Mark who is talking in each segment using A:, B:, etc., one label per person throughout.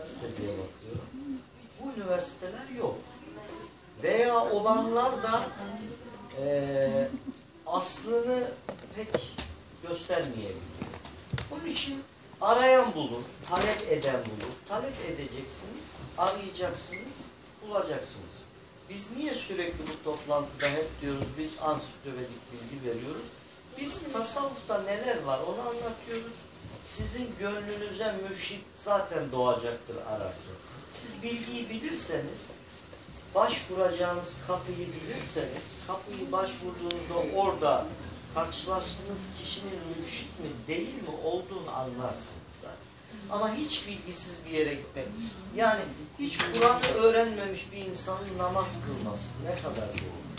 A: üniversite diye bakıyorum. Bu üniversiteler yok. Veya olanlar da eee, aslını pek göstermeyebiliyor. Bunun için arayan bulur, talep eden bulur. Talep edeceksiniz, arayacaksınız, bulacaksınız. Biz niye sürekli bu toplantıda hep diyoruz, biz ansiklopedik bilgi veriyoruz. Biz tasavvufta neler var onu anlatıyoruz. Sizin gönlünüze mürşit zaten doğacaktır ararken. Siz bilgiyi bilirseniz, başvuracağınız kapıyı bilirseniz, kapıyı başvurduğunuzda orada karşılaştığınız kişinin mürşit mi değil mi olduğunu anlarsınız zaten. Ama hiç bilgisiz bir yere gitmek. Yani hiç Kur'an'ı öğrenmemiş bir insanın namaz kılması ne kadar doğru.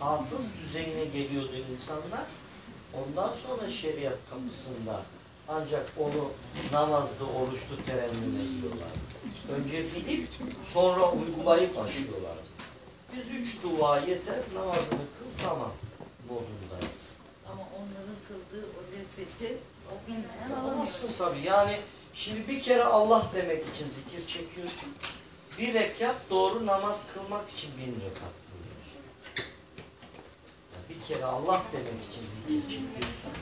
A: Hafız düzeyine geliyordu insanlar. Ondan sonra şeriat kapısında ancak onu namazda, oruçlu terennüm ediyorlar. Önce bilip sonra uygulayıp aşıyorlar. Biz üç dua yeter, namazını kıl tamam modundayız.
B: Ama onların kıldığı o lezzeti o bilmeyen.
A: Alamazsın tabii. Yani şimdi bir kere Allah demek için zikir çekiyorsun. Bir rekat doğru namaz kılmak için bin rekat kılıyorsun. Yani bir kere Allah demek için zikir çekiyorsun.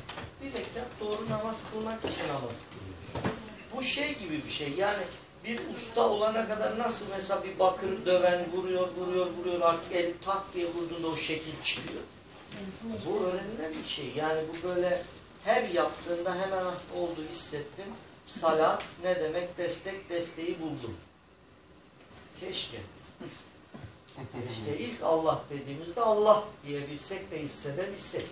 A: Bir rekat doğru namaz kılmak için namaz kılıyorsun. Bu şey gibi bir şey. Yani bir usta olana kadar nasıl mesela bir bakır döven vuruyor, vuruyor, vuruyor artık el tak diye vurduğunda o şekil çıkıyor. Bu öğrenilen bir şey. Yani bu böyle her yaptığında hemen ah, oldu hissettim. Salat ne demek? Destek, desteği buldum. Keşke. Keşke ilk Allah dediğimizde Allah diyebilsek de hissedebilsek.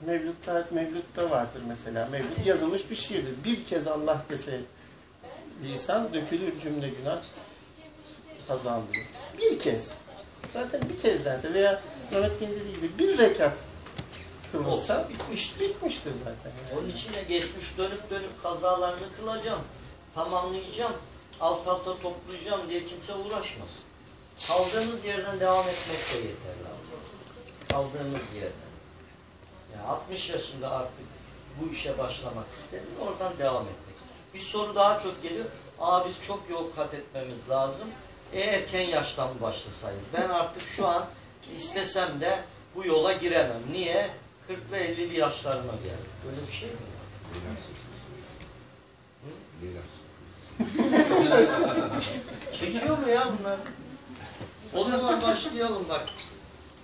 C: Mevlütler, Mevlüt'te vardır mesela. Mevlüt yazılmış bir şiirdir. Bir kez Allah dese lisan dökülür cümle günah kazandırır. Bir kez. Zaten bir kez dense veya Mehmet Bey'in dediği gibi bir rekat kılınsa
A: Olsa bitmiştir.
C: zaten. Yani.
A: Onun için de geçmiş dönüp dönüp kazalarını kılacağım. Tamamlayacağım. Alt alta toplayacağım diye kimse uğraşmasın. Kaldığımız yerden devam etmek de yeterli. Kaldığımız yerden. Yani 60 yaşında artık bu işe başlamak istedim. Oradan devam etmek. Bir soru daha çok geliyor. Aa biz çok yol kat etmemiz lazım. E erken yaştan mı başlasayız? Ben artık şu an istesem de bu yola giremem. Niye? 40'lı 50'li yaşlarıma geldim. Böyle bir şey mi? Çekiyor mu ya bunlar? O zaman başlayalım bak.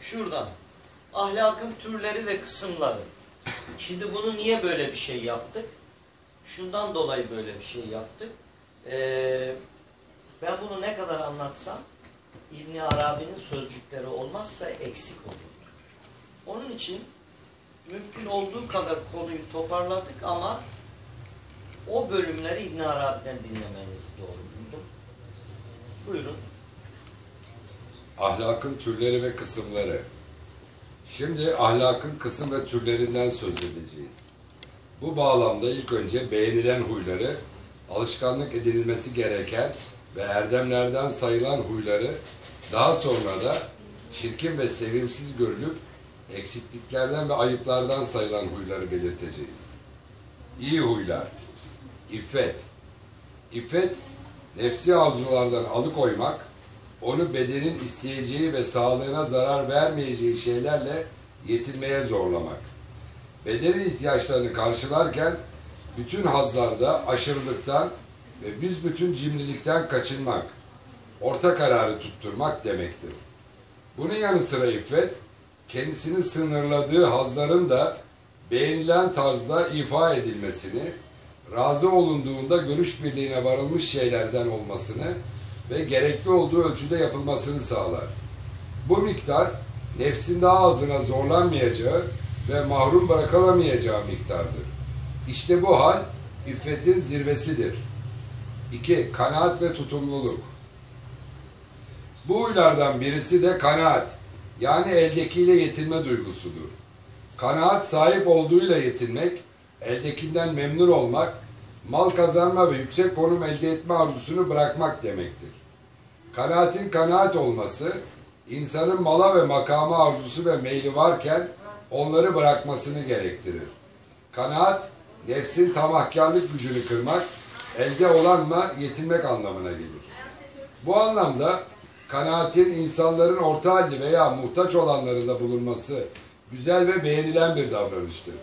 A: Şuradan. Ahlakın türleri ve kısımları. Şimdi bunu niye böyle bir şey yaptık? Şundan dolayı böyle bir şey yaptık. Ee, ben bunu ne kadar anlatsam İbni Arabi'nin sözcükleri olmazsa eksik olur. Onun için mümkün olduğu kadar konuyu toparladık ama o bölümleri İbn Arabi'den dinlemenizi doğru buldum. Buyurun.
D: Ahlakın türleri ve kısımları. Şimdi ahlakın kısım ve türlerinden söz edeceğiz. Bu bağlamda ilk önce beğenilen huyları, alışkanlık edinilmesi gereken ve erdemlerden sayılan huyları, daha sonra da çirkin ve sevimsiz görülüp eksikliklerden ve ayıplardan sayılan huyları belirteceğiz. İyi huylar. İffet. İffet, nefsi arzulardan alıkoymak, onu bedenin isteyeceği ve sağlığına zarar vermeyeceği şeylerle yetinmeye zorlamak. Bedenin ihtiyaçlarını karşılarken bütün hazlarda aşırılıktan ve büsbütün cimrilikten kaçınmak, orta kararı tutturmak demektir. Bunun yanı sıra iffet, kendisini sınırladığı hazların da beğenilen tarzda ifa edilmesini, razı olunduğunda görüş birliğine varılmış şeylerden olmasını ve gerekli olduğu ölçüde yapılmasını sağlar. Bu miktar nefsin daha azına zorlanmayacağı ve mahrum bırakılamayacağı miktardır. İşte bu hal iffetin zirvesidir. 2. Kanaat ve tutumluluk. Bu huylardan birisi de kanaat, yani eldekiyle yetinme duygusudur. Kanaat sahip olduğuyla yetinmek, eldekinden memnun olmak, mal kazanma ve yüksek konum elde etme arzusunu bırakmak demektir. Kanaatin kanaat olması, insanın mala ve makama arzusu ve meyli varken onları bırakmasını gerektirir. Kanaat, nefsin tamahkarlık gücünü kırmak, elde olanla yetinmek anlamına gelir. Bu anlamda kanaatin insanların orta halli veya muhtaç olanlarında bulunması güzel ve beğenilen bir davranıştır.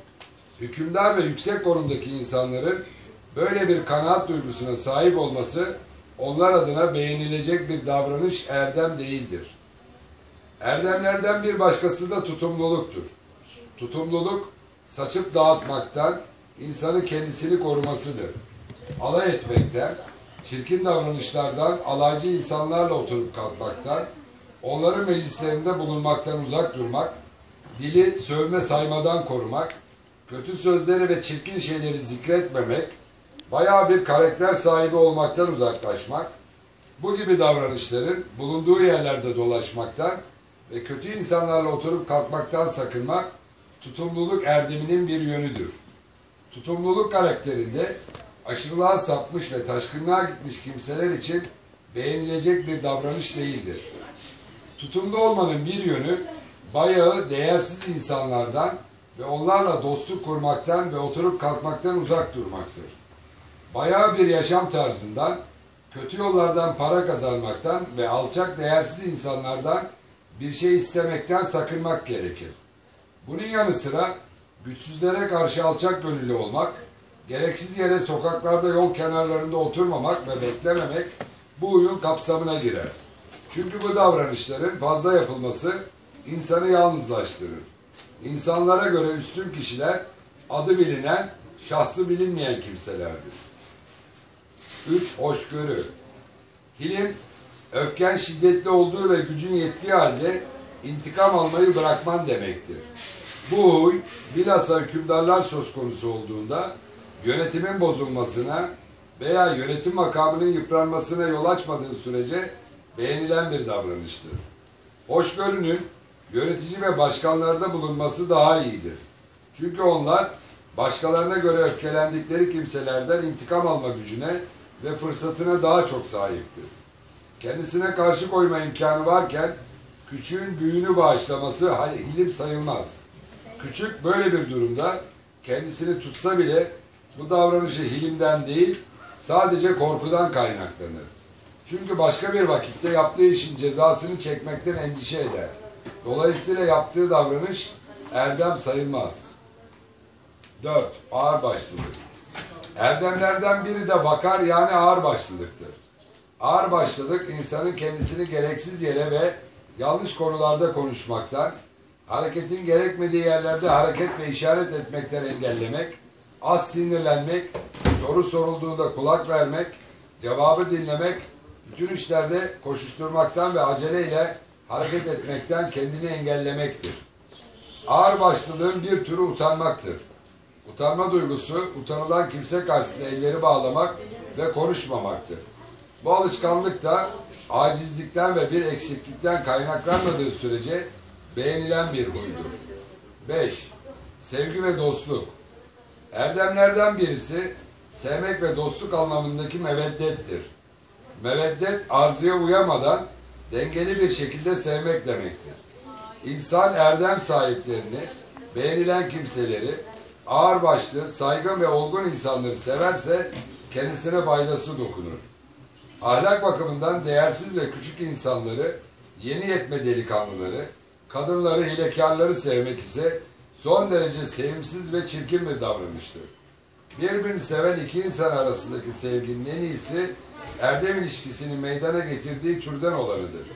D: Hükümdar ve yüksek konumdaki insanların böyle bir kanaat duygusuna sahip olması onlar adına beğenilecek bir davranış erdem değildir. Erdemlerden bir başkası da tutumluluktur. Tutumluluk saçıp dağıtmaktan, insanın kendisini korumasıdır. Alay etmekten, çirkin davranışlardan, alaycı insanlarla oturup kalkmaktan, onların meclislerinde bulunmaktan uzak durmak, dili sövme saymadan korumak, kötü sözleri ve çirkin şeyleri zikretmemek, bayağı bir karakter sahibi olmaktan uzaklaşmak, bu gibi davranışların bulunduğu yerlerde dolaşmaktan ve kötü insanlarla oturup kalkmaktan sakınmak, tutumluluk erdeminin bir yönüdür. Tutumluluk karakterinde aşırılığa sapmış ve taşkınlığa gitmiş kimseler için beğenilecek bir davranış değildir. Tutumlu olmanın bir yönü bayağı değersiz insanlardan ve onlarla dostluk kurmaktan ve oturup kalkmaktan uzak durmaktır. Bayağı bir yaşam tarzından, kötü yollardan para kazanmaktan ve alçak değersiz insanlardan bir şey istemekten sakınmak gerekir. Bunun yanı sıra güçsüzlere karşı alçak gönüllü olmak, gereksiz yere sokaklarda yol kenarlarında oturmamak ve beklememek bu uyun kapsamına girer. Çünkü bu davranışların fazla yapılması insanı yalnızlaştırır. İnsanlara göre üstün kişiler adı bilinen, şahsı bilinmeyen kimselerdir. 3. Hoşgörü. Hilim, öfken şiddetli olduğu ve gücün yettiği halde intikam almayı bırakman demektir. Bu huy, bilhassa hükümdarlar söz konusu olduğunda yönetimin bozulmasına veya yönetim makamının yıpranmasına yol açmadığı sürece beğenilen bir davranıştır. Hoşgörünün yönetici ve başkanlarda bulunması daha iyidir. Çünkü onlar başkalarına göre öfkelendikleri kimselerden intikam alma gücüne ve fırsatına daha çok sahiptir. Kendisine karşı koyma imkanı varken küçüğün büyüğünü bağışlaması hilim sayılmaz. Küçük böyle bir durumda kendisini tutsa bile bu davranışı hilimden değil sadece korkudan kaynaklanır. Çünkü başka bir vakitte yaptığı işin cezasını çekmekten endişe eder. Dolayısıyla yaptığı davranış erdem sayılmaz. 4. Ağırbaşlılık. Erdemlerden biri de vakar yani ağırbaşlılıktır. Ağırbaşlılık insanın kendisini gereksiz yere ve yanlış konularda konuşmaktan, hareketin gerekmediği yerlerde hareket ve işaret etmekten engellemek, az sinirlenmek, soru sorulduğunda kulak vermek, cevabı dinlemek, bütün işlerde koşuşturmaktan ve aceleyle hareket etmekten kendini engellemektir. Ağırbaşlılığın bir türü utanmaktır. Utanma duygusu, utanılan kimse karşısında elleri bağlamak ve konuşmamaktır. Bu alışkanlık da acizlikten ve bir eksiklikten kaynaklanmadığı sürece beğenilen bir huydur. 5. Sevgi ve dostluk. Erdemlerden birisi sevmek ve dostluk anlamındaki meveddettir. Meveddet arzuya uyamadan dengeli bir şekilde sevmek demektir. İnsan erdem sahiplerini, beğenilen kimseleri, ağırbaşlı, saygın ve olgun insanları severse kendisine faydası dokunur. Ahlak bakımından değersiz ve küçük insanları, yeni yetme delikanlıları, kadınları, hilekarları sevmek ise son derece sevimsiz ve çirkin bir davranıştır. Birbirini seven iki insan arasındaki sevginin en iyisi erdem ilişkisini meydana getirdiği türden olanıdır.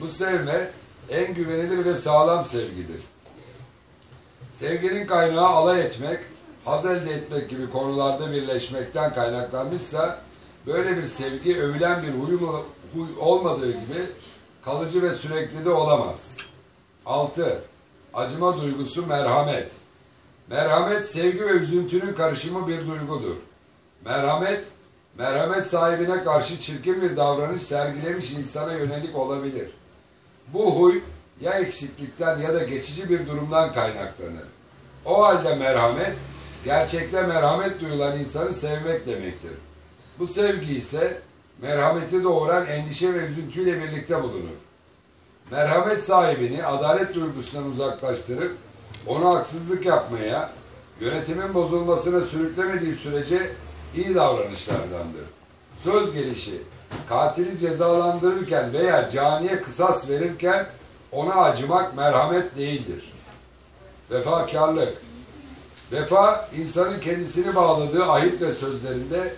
D: Bu sevme en güvenilir ve sağlam sevgidir. Sevginin kaynağı alay etmek, haz elde etmek gibi konularda birleşmekten kaynaklanmışsa böyle bir sevgi övülen bir huy, huy olmadığı gibi kalıcı ve sürekli de olamaz. 6. Acıma duygusu merhamet. Merhamet sevgi ve üzüntünün karışımı bir duygudur. Merhamet, merhamet sahibine karşı çirkin bir davranış sergilemiş insana yönelik olabilir. Bu huy ya eksiklikten ya da geçici bir durumdan kaynaklanır. O halde merhamet, gerçekte merhamet duyulan insanı sevmek demektir. Bu sevgi ise merhameti doğuran endişe ve üzüntüyle birlikte bulunur. Merhamet sahibini adalet duygusundan uzaklaştırıp ona haksızlık yapmaya, yönetimin bozulmasına sürüklemediği sürece iyi davranışlardandır. Söz gelişi, katili cezalandırırken veya caniye kısas verirken ona acımak merhamet değildir. Vefakarlık, Vefa, insanın kendisini bağladığı ahit ve sözlerinde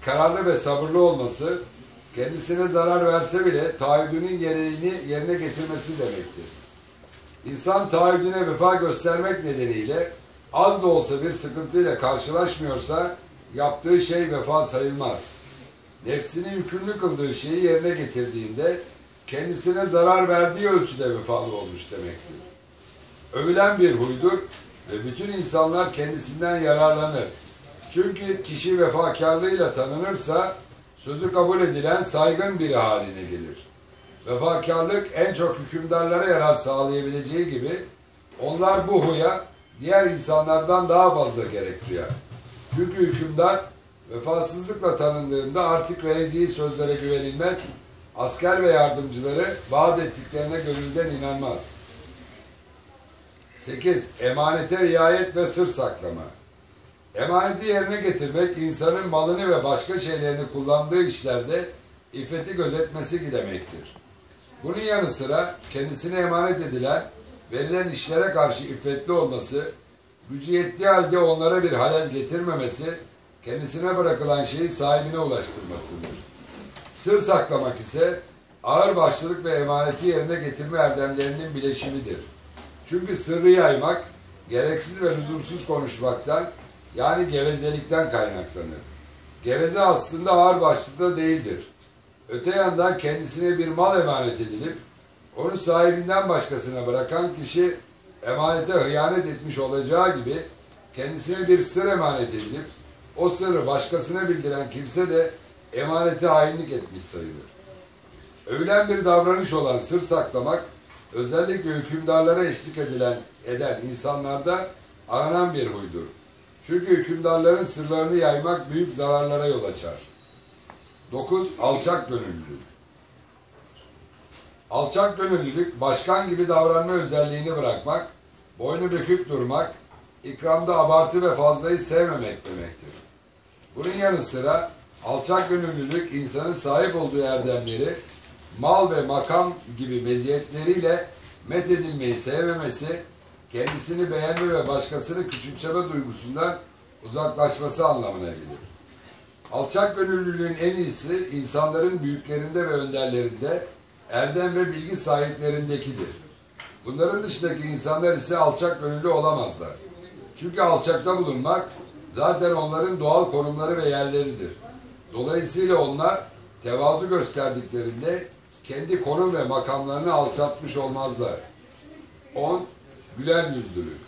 D: kararlı ve sabırlı olması, kendisine zarar verse bile taahhüdünün gereğini yerine getirmesi demektir. İnsan taahhüdüne vefa göstermek nedeniyle az da olsa bir sıkıntıyla karşılaşmıyorsa yaptığı şey vefa sayılmaz. Nefsini yükümlü kıldığı şeyi yerine getirdiğinde kendisine zarar verdiği ölçüde vefalı olmuş demektir. Övülen bir huydur ve bütün insanlar kendisinden yararlanır. Çünkü kişi vefakarlığıyla tanınırsa sözü kabul edilen saygın biri haline gelir. Vefakarlık en çok hükümdarlara yarar sağlayabileceği gibi onlar bu huya diğer insanlardan daha fazla gerek duyar. Çünkü hükümdar vefasızlıkla tanındığında artık vereceği sözlere güvenilmez, asker ve yardımcıları vaat ettiklerine gönülden inanmaz. 8. Emanete riayet ve sır saklama. Emaneti yerine getirmek insanın malını ve başka şeylerini kullandığı işlerde iffeti gözetmesi demektir. Bunun yanı sıra kendisine emanet edilen, verilen işlere karşı iffetli olması, gücü yettiği halde onlara bir halel getirmemesi, kendisine bırakılan şeyi sahibine ulaştırmasıdır. Sır saklamak ise ağır başlılık ve emaneti yerine getirme erdemlerinin bileşimidir. Çünkü sırrı yaymak, gereksiz ve lüzumsuz konuşmaktan, yani gevezelikten kaynaklanır. Geveze aslında ağır başlıkta değildir. Öte yandan kendisine bir mal emanet edilip, onu sahibinden başkasına bırakan kişi emanete hıyanet etmiş olacağı gibi, kendisine bir sır emanet edilip, o sırrı başkasına bildiren kimse de emanete hainlik etmiş sayılır. Övülen bir davranış olan sır saklamak, özellikle hükümdarlara eşlik edilen eden insanlarda aranan bir huydur. Çünkü hükümdarların sırlarını yaymak büyük zararlara yol açar. 9. Alçak gönüllülük. Alçak gönüllülük, başkan gibi davranma özelliğini bırakmak, boynu bükük durmak, ikramda abartı ve fazlayı sevmemek demektir. Bunun yanı sıra alçak gönüllülük insanın sahip olduğu erdemleri mal ve makam gibi meziyetleriyle met edilmeyi sevmemesi, kendisini beğenme ve başkasını küçümseme duygusundan uzaklaşması anlamına gelir. Alçak gönüllülüğün en iyisi insanların büyüklerinde ve önderlerinde, erdem ve bilgi sahiplerindekidir. Bunların dışındaki insanlar ise alçak gönüllü olamazlar. Çünkü alçakta bulunmak zaten onların doğal konumları ve yerleridir. Dolayısıyla onlar tevazu gösterdiklerinde kendi konum ve makamlarını alçaltmış olmazlar. 10. Güler yüzlülük.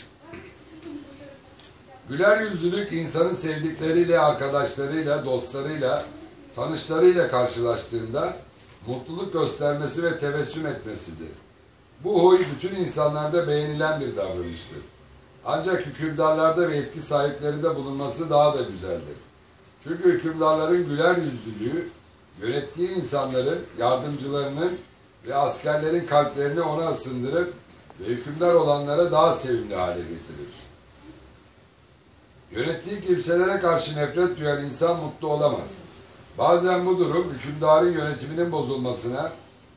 D: Güler yüzlülük insanın sevdikleriyle, arkadaşlarıyla, dostlarıyla, tanışlarıyla karşılaştığında mutluluk göstermesi ve tebessüm etmesidir. Bu huy bütün insanlarda beğenilen bir davranıştır. Ancak hükümdarlarda ve yetki sahiplerinde bulunması daha da güzeldir. Çünkü hükümdarların güler yüzlülüğü yönettiği insanların, yardımcılarının ve askerlerin kalplerini ona ısındırır ve hükümdar olanlara daha sevimli hale getirir. Yönettiği kimselere karşı nefret duyan insan mutlu olamaz. Bazen bu durum hükümdarın yönetiminin bozulmasına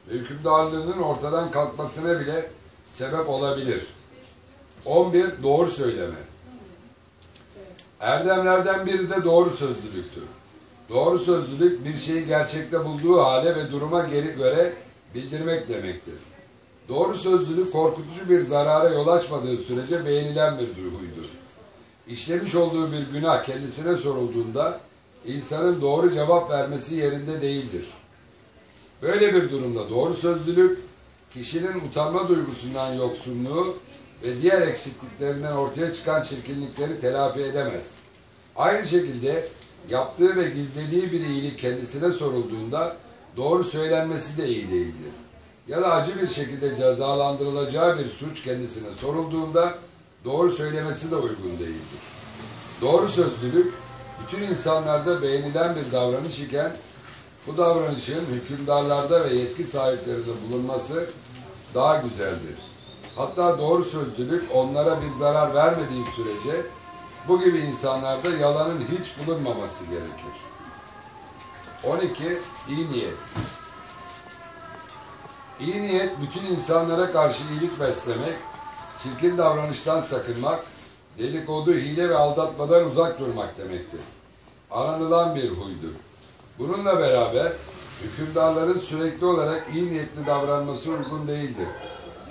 D: ve hükümdarlığının ortadan kalkmasına bile sebep olabilir. 11. Doğru söyleme. Erdemlerden biri de doğru sözlülüktür. Doğru sözlülük bir şeyi gerçekte bulduğu hale ve duruma geri göre bildirmek demektir. Doğru sözlülük korkutucu bir zarara yol açmadığı sürece beğenilen bir duyguydur. İşlemiş olduğu bir günah kendisine sorulduğunda insanın doğru cevap vermesi yerinde değildir. Böyle bir durumda doğru sözlülük kişinin utanma duygusundan yoksunluğu ve diğer eksikliklerinden ortaya çıkan çirkinlikleri telafi edemez. Aynı şekilde yaptığı ve gizlediği bir iyilik kendisine sorulduğunda doğru söylenmesi de iyi değildir. Ya da acı bir şekilde cezalandırılacağı bir suç kendisine sorulduğunda doğru söylemesi de uygun değildir. Doğru sözlülük bütün insanlarda beğenilen bir davranış iken bu davranışın hükümdarlarda ve yetki sahiplerinde bulunması daha güzeldir. Hatta doğru sözlülük onlara bir zarar vermediği sürece Bu gibi insanlarda yalanın hiç bulunmaması gerekir. 12. İyi niyet. İyi niyet bütün insanlara karşı iyilik beslemek, çirkin davranıştan sakınmak, dedikodu, hile ve aldatmadan uzak durmak demektir. Aranılan bir huydur. Bununla beraber hükümdarların sürekli olarak iyi niyetli davranması uygun değildir.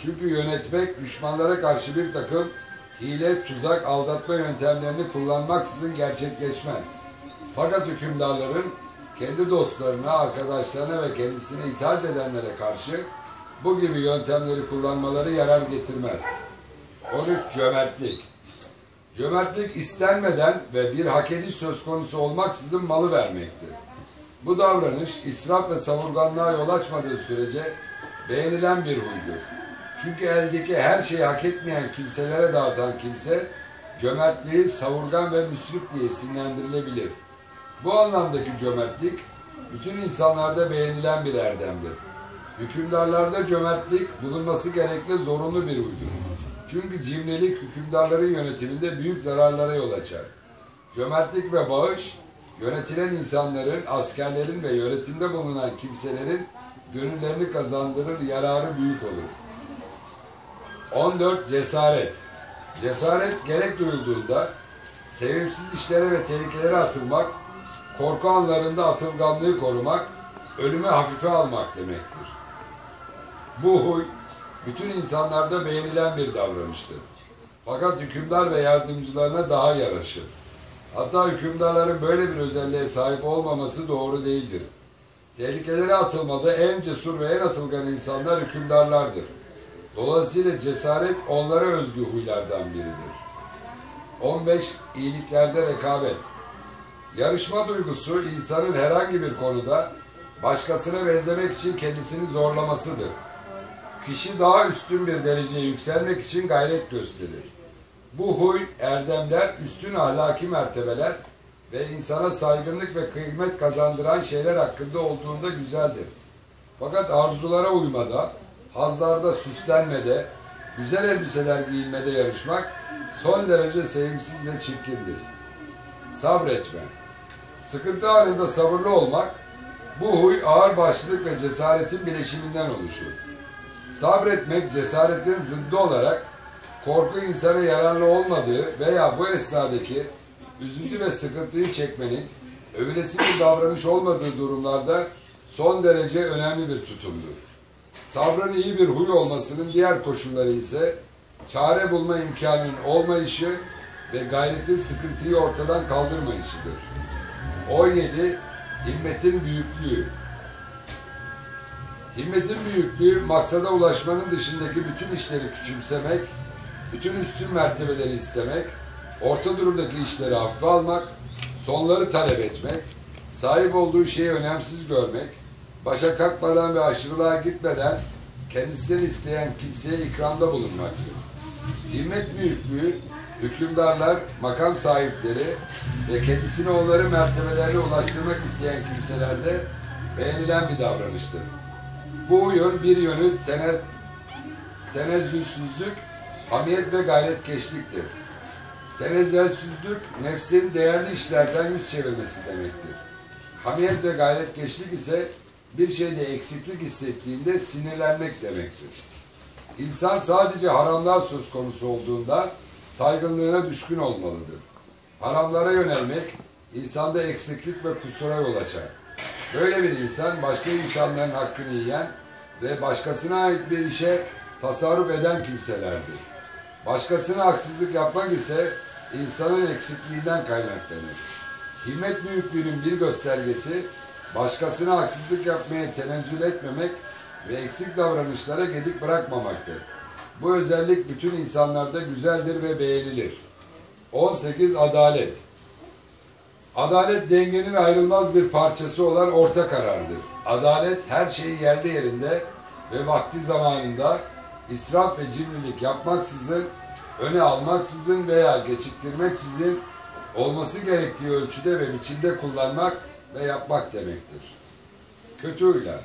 D: Çünkü yönetmek düşmanlara karşı bir takım hile, tuzak, aldatma yöntemlerini kullanmaksızın gerçekleşmez. Fakat hükümdarların kendi dostlarına, arkadaşlarına ve kendisine itaat edenlere karşı bu gibi yöntemleri kullanmaları yarar getirmez. 13. Cömertlik. Cömertlik istenmeden ve bir hak ediş söz konusu olmaksızın malı vermektir. Bu davranış israf ve savurganlığa yol açmadığı sürece beğenilen bir huydur. Çünkü eldeki her şeyi hak etmeyen kimselere dağıtan kimse cömertliği savurgan ve müsrif diye isimlendirilebilir. Bu anlamdaki cömertlik bütün insanlarda beğenilen bir erdemdir. Hükümdarlarda cömertlik bulunması gerekli zorunlu bir huydur. Çünkü cimrilik hükümdarların yönetiminde büyük zararlara yol açar. Cömertlik ve bağış yönetilen insanların, askerlerin ve yönetimde bulunan kimselerin gönüllerini kazandırır, yararı büyük olur. 14. Cesaret. Cesaret gerek duyulduğunda sevimsiz işlere ve tehlikelere atılmak, korku anlarında atılganlığı korumak, ölüme hafife almak demektir. Bu huy bütün insanlarda beğenilen bir davranıştır. Fakat hükümdar ve yardımcılarına daha yaraşır. Hatta hükümdarların böyle bir özelliğe sahip olmaması doğru değildir. Tehlikelere atılmada en cesur ve en atılgan insanlar hükümdarlardır. Dolayısıyla cesaret onlara özgü huylardan biridir. 15. İyiliklerde rekabet. Yarışma duygusu insanın herhangi bir konuda başkasına benzemek için kendisini zorlamasıdır. Kişi daha üstün bir dereceye yükselmek için gayret gösterir. Bu huy, erdemler, üstün ahlaki mertebeler ve insana saygınlık ve kıymet kazandıran şeyler hakkında olduğunda güzeldir. Fakat arzulara uymada, hazlarda süslenmede, güzel elbiseler giyinmede yarışmak son derece sevimsiz ve çirkindir. Sabretme. Sıkıntı anında sabırlı olmak, bu huy ağırbaşlılık ve cesaretin bileşiminden oluşur. Sabretmek cesaretin zıddı olarak korku insana yararlı olmadığı veya bu esnadaki üzüntü ve sıkıntıyı çekmenin övülesi bir davranış olmadığı durumlarda son derece önemli bir tutumdur. Sabrın iyi bir huy olmasının diğer koşulları ise çare bulma imkanının olmayışı ve gayretin sıkıntıyı ortadan kaldırmayışıdır. 17. Himmetin büyüklüğü Himmetin büyüklüğü, maksada ulaşmanın dışındaki bütün işleri küçümsemek, bütün üstün mertebeleri istemek, orta durumdaki işleri hafife almak, sonları talep etmek, sahip olduğu şeyi önemsiz görmek, başa kalkmadan ve aşırılığa gitmeden kendisinden isteyen kimseye ikramda bulunmaktır. Himmet büyüklüğü, hükümdarlar, makam sahipleri ve kendisini onların mertebelerine ulaştırmak isteyen kimselerde beğenilen bir davranıştır. Bu yön bir yönü tene, tenezzülsüzlük, hamiyet ve gayretkeşliktir. Tenezzülsüzlük, nefsin değerli işlerden yüz çevirmesi demektir. Hamiyet ve gayretkeşlik ise bir şeyde eksiklik hissettiğinde sinirlenmek demektir. İnsan sadece haramlar söz konusu olduğunda saygınlığına düşkün olmalıdır. Haramlara yönelmek insanda eksiklik ve kusura yol açar. Böyle bir insan başka insanların hakkını yiyen ve başkasına ait bir işe tasarruf eden kimselerdir. Başkasına haksızlık yapmak ise insanın eksikliğinden kaynaklanır. Himmet büyüklüğünün bir göstergesi başkasına haksızlık yapmaya tenezzül etmemek ve eksik davranışlara gedik bırakmamaktır. Bu özellik bütün insanlarda güzeldir ve beğenilir. 18. Adalet Adalet dengenin ayrılmaz bir parçası olan orta karardır. Adalet her şeyi yerli yerinde ve vakti zamanında israf ve cimrilik yapmaksızın, öne almaksızın veya geçiktirmeksizin olması gerektiği ölçüde ve biçimde kullanmak ve yapmak demektir. Kötü huylar.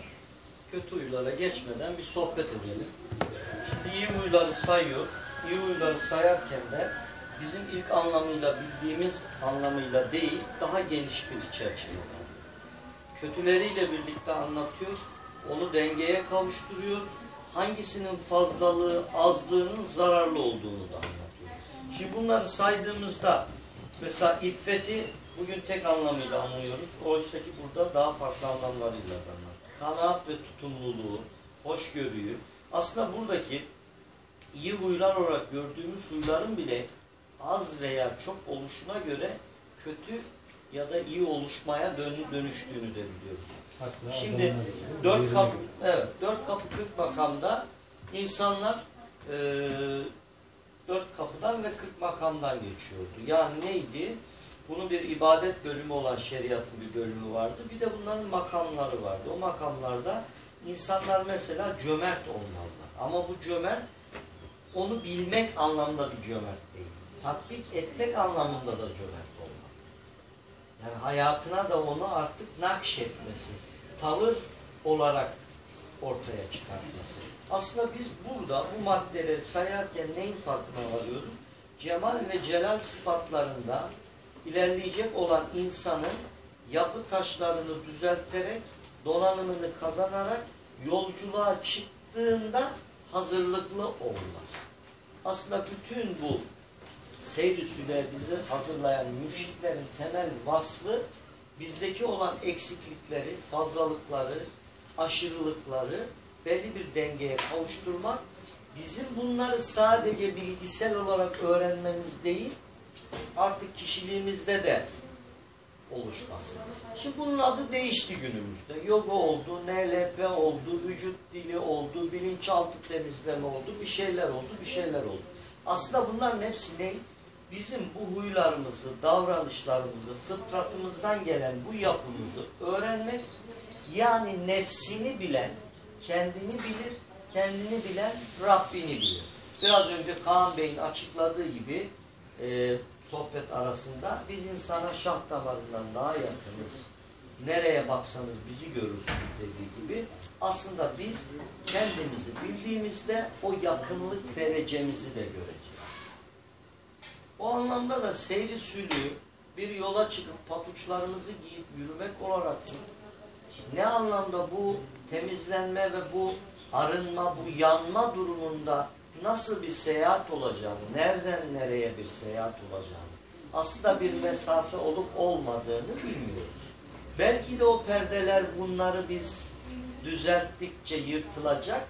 A: Kötü huylara geçmeden bir sohbet edelim. Şimdi iyi huyları sayıyor. İyi huyları sayarken de bizim ilk anlamıyla bildiğimiz anlamıyla değil, daha geniş bir çerçevede. Kötüleriyle birlikte anlatıyor, onu dengeye kavuşturuyor, hangisinin fazlalığı, azlığının zararlı olduğunu da anlatıyor. Şimdi bunları saydığımızda mesela iffeti bugün tek anlamıyla anlıyoruz. Oysa ki burada daha farklı anlamlarıyla anlatıyor. Kanaat ve tutumluluğu, hoşgörüyü. Aslında buradaki iyi huylar olarak gördüğümüz huyların bile az veya çok oluşuna göre kötü ya da iyi oluşmaya dön dönüştüğünü de biliyoruz. Şimdi dört kapı, evet, dört kapı kırk makamda insanlar eee dört kapıdan ve kırk makamdan geçiyordu. Yani neydi? Bunun bir ibadet bölümü olan şeriatın bir bölümü vardı. Bir de bunların makamları vardı. O makamlarda insanlar mesela cömert olmalılar. Ama bu cömert onu bilmek anlamında bir cömert değil. Tatbik etmek anlamında da cömert olmalı. Yani hayatına da onu artık nakşetmesi, tavır olarak ortaya çıkartması. Aslında biz burada bu maddeleri sayarken neyin farkına varıyoruz? Cemal ve celal sıfatlarında ilerleyecek olan insanın yapı taşlarını düzelterek, donanımını kazanarak yolculuğa çıktığında hazırlıklı olması. Aslında bütün bu seyr-i süre bizi hazırlayan mürşitlerin temel vasfı bizdeki olan eksiklikleri, fazlalıkları, aşırılıkları belli bir dengeye kavuşturmak, bizim bunları sadece bilgisel olarak öğrenmemiz değil, artık kişiliğimizde de oluşması. Şimdi bunun adı değişti günümüzde. Yoga oldu, NLP oldu, vücut dili oldu, bilinçaltı temizleme oldu, bir şeyler oldu, bir şeyler oldu. Aslında bunların hepsi ne? Bizim bu huylarımızı, davranışlarımızı, fıtratımızdan gelen bu yapımızı öğrenmek, yani nefsini bilen, kendini bilir, kendini bilen Rabbini bilir. Biraz önce Kaan Bey'in açıkladığı gibi e, sohbet arasında biz insana şah damarından daha yakınız. Nereye baksanız bizi görürsünüz dediği gibi aslında biz kendimizi bildiğimizde o yakınlık derecemizi de göreceğiz. O anlamda da seyri sülü bir yola çıkıp papuçlarımızı giyip yürümek olarak? Ne anlamda bu temizlenme ve bu arınma, bu yanma durumunda nasıl bir seyahat olacağını, nereden nereye bir seyahat olacağını, aslında bir mesafe olup olmadığını bilmiyoruz. Belki de o perdeler bunları biz düzelttikçe yırtılacak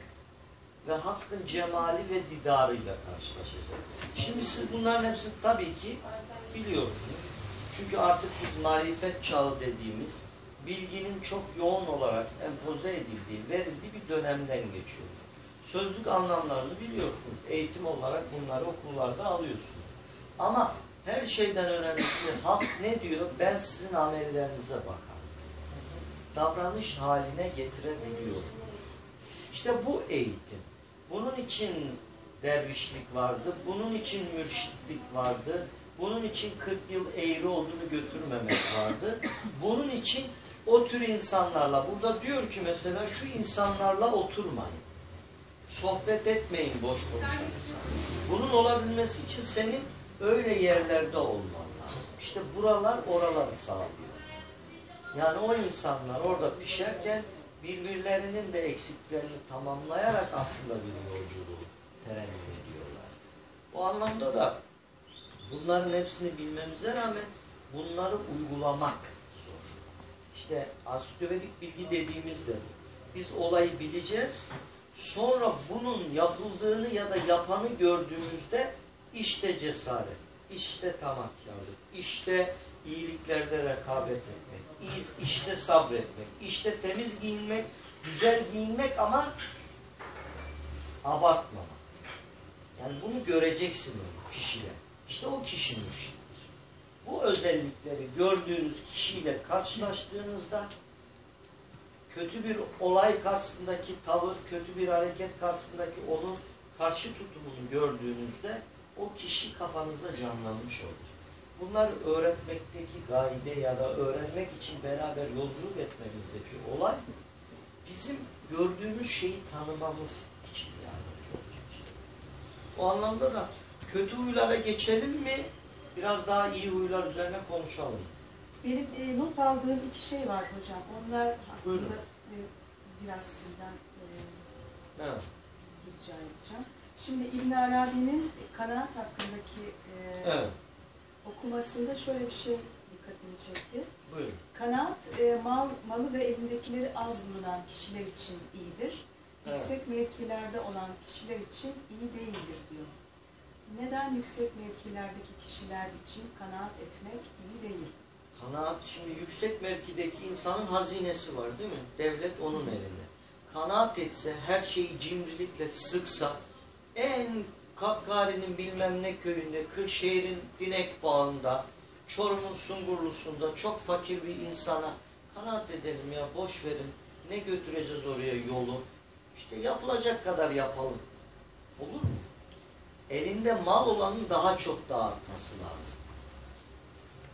A: ve hakkın cemali ve didarıyla karşılaşacak. Şimdi siz bunların hepsini tabii ki biliyorsunuz. Çünkü artık biz marifet çağı dediğimiz bilginin çok yoğun olarak empoze edildiği, verildiği bir dönemden geçiyoruz. Sözlük anlamlarını biliyorsunuz. Eğitim olarak bunları okullarda alıyorsunuz. Ama her şeyden önemlisi hak ne diyor? Ben sizin amellerinize bakarım. Davranış haline getirebiliyorum. İşte bu eğitim. Bunun için dervişlik vardı, bunun için mürşitlik vardı, bunun için 40 yıl eğri olduğunu götürmemek vardı. Bunun için o tür insanlarla, burada diyor ki mesela şu insanlarla oturmayın. Sohbet etmeyin boş konuşan insan. Bunun olabilmesi için senin öyle yerlerde olman lazım. İşte buralar oraları sağlıyor. Yani o insanlar orada pişerken birbirlerinin de eksiklerini tamamlayarak aslında bir yolculuğu terennüm ediyorlar. O anlamda da bunların hepsini bilmemize rağmen bunları uygulamak zor. İşte ansiklopedic bilgi dediğimiz de bu. Biz olayı bileceğiz. Sonra bunun yapıldığını ya da yapanı gördüğümüzde işte cesaret, işte tamakkarlık, işte iyiliklerde rekabet etmek, işte sabretmek, işte temiz giyinmek, güzel giyinmek ama abartmamak. Yani bunu göreceksin kişide. İşte o kişi mürşittir. Bu özellikleri gördüğünüz kişiyle karşılaştığınızda kötü bir olay karşısındaki tavır, kötü bir hareket karşısındaki onun karşı tutumunu gördüğünüzde o kişi kafanızda canlanmış olur. Bunlar öğretmekteki gaide ya da öğrenmek için beraber yolculuk etmemizdeki olay bizim gördüğümüz şeyi tanımamız için yardımcı olacak. O anlamda da kötü huylara geçelim mi? Biraz daha iyi huylar üzerine konuşalım.
E: Benim e, not aldığım iki şey var hocam. Onlar
A: Buyurun.
E: e, biraz sizden e,
A: Evet.
E: rica edeceğim. Şimdi İbn Arabi'nin kanaat hakkındaki e,
A: Evet.
E: okumasında şöyle bir şey dikkatimi çekti.
A: Buyurun.
E: Kanaat e, mal, malı ve elindekileri az bulunan kişiler için iyidir.
A: Evet.
E: Yüksek mevkilerde olan kişiler için iyi değildir diyor. Neden yüksek mevkilerdeki kişiler için kanaat etmek iyi değil?
A: Kanaat şimdi yüksek mevkideki insanın hazinesi var değil mi? Devlet onun elinde. Kanaat etse, her şeyi cimrilikle sıksa, en Kakkari'nin bilmem ne köyünde, Kırşehir'in Dinek Bağı'nda, Çorum'un Sungurlusu'nda çok fakir bir insana kanaat edelim ya boş verin. Ne götüreceğiz oraya yolu? İşte yapılacak kadar yapalım. Olur mu? Elinde mal olanın daha çok dağıtması lazım.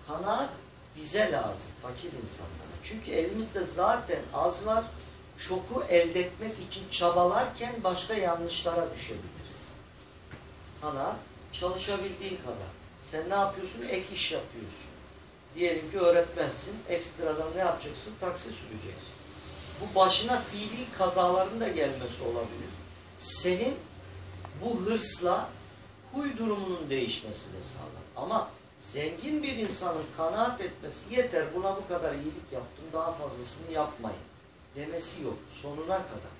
A: Kanaat bize lazım, fakir insanlara. Çünkü elimizde zaten az var, çoku elde etmek için çabalarken başka yanlışlara düşebiliriz. Kanaat, çalışabildiğin kadar. Sen ne yapıyorsun? Ek iş yapıyorsun. Diyelim ki öğretmensin, ekstradan ne yapacaksın? Taksi süreceksin. Bu başına fiili kazaların da gelmesi olabilir. Senin bu hırsla huy durumunun değişmesini sağlar. Ama zengin bir insanın kanaat etmesi yeter buna bu kadar iyilik yaptım daha fazlasını yapmayın demesi yok sonuna kadar.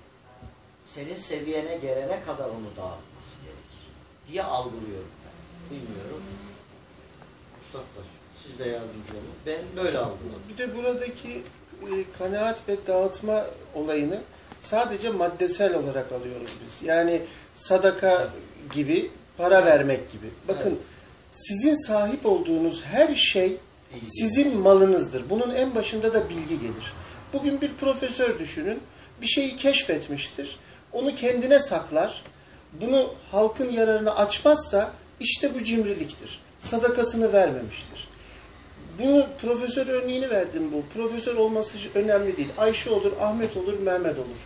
A: Senin seviyene gelene kadar onu dağıtması gerekir diye algılıyorum ben. Bilmiyorum. Üstadlar siz de yardımcı olun. Ben böyle algılıyorum.
C: Bir de buradaki e, kanaat ve dağıtma olayını sadece maddesel olarak alıyoruz biz. Yani sadaka gibi, para vermek gibi. Bakın
A: Evet.
C: Sizin sahip olduğunuz her şey sizin malınızdır. Bunun en başında da bilgi gelir. Bugün bir profesör düşünün, bir şeyi keşfetmiştir. Onu kendine saklar. Bunu halkın yararına açmazsa işte bu cimriliktir. Sadakasını vermemiştir. Bunu profesör örneğini verdim bu. Profesör olması önemli değil. Ayşe olur, Ahmet olur, Mehmet olur.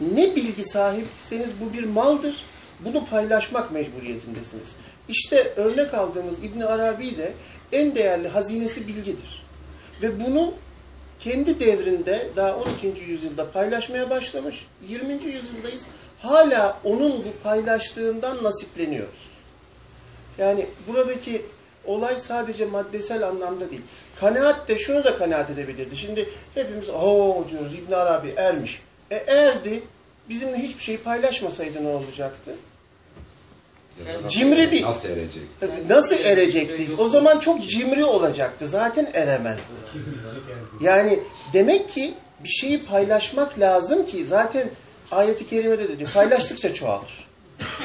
C: Ne bilgi sahipseniz bu bir maldır. Bunu paylaşmak mecburiyetindesiniz. İşte örnek aldığımız İbn Arabi de en değerli hazinesi bilgidir. Ve bunu kendi devrinde daha 12. yüzyılda paylaşmaya başlamış. 20. yüzyıldayız. Hala onun bu paylaştığından nasipleniyoruz. Yani buradaki olay sadece maddesel anlamda değil. Kanaat de şunu da kanaat edebilirdi. Şimdi hepimiz o diyoruz İbn Arabi ermiş. E erdi. Bizimle hiçbir şeyi paylaşmasaydı ne olacaktı?
D: Nasıl-
C: Cimri bir-
D: Nasıl erecek?
C: Nasıl erecekti? O zaman çok cimri olacaktı. Zaten eremezdi. Yani demek ki bir şeyi paylaşmak lazım ki zaten ayeti kerimede de diyor paylaştıkça çoğalır.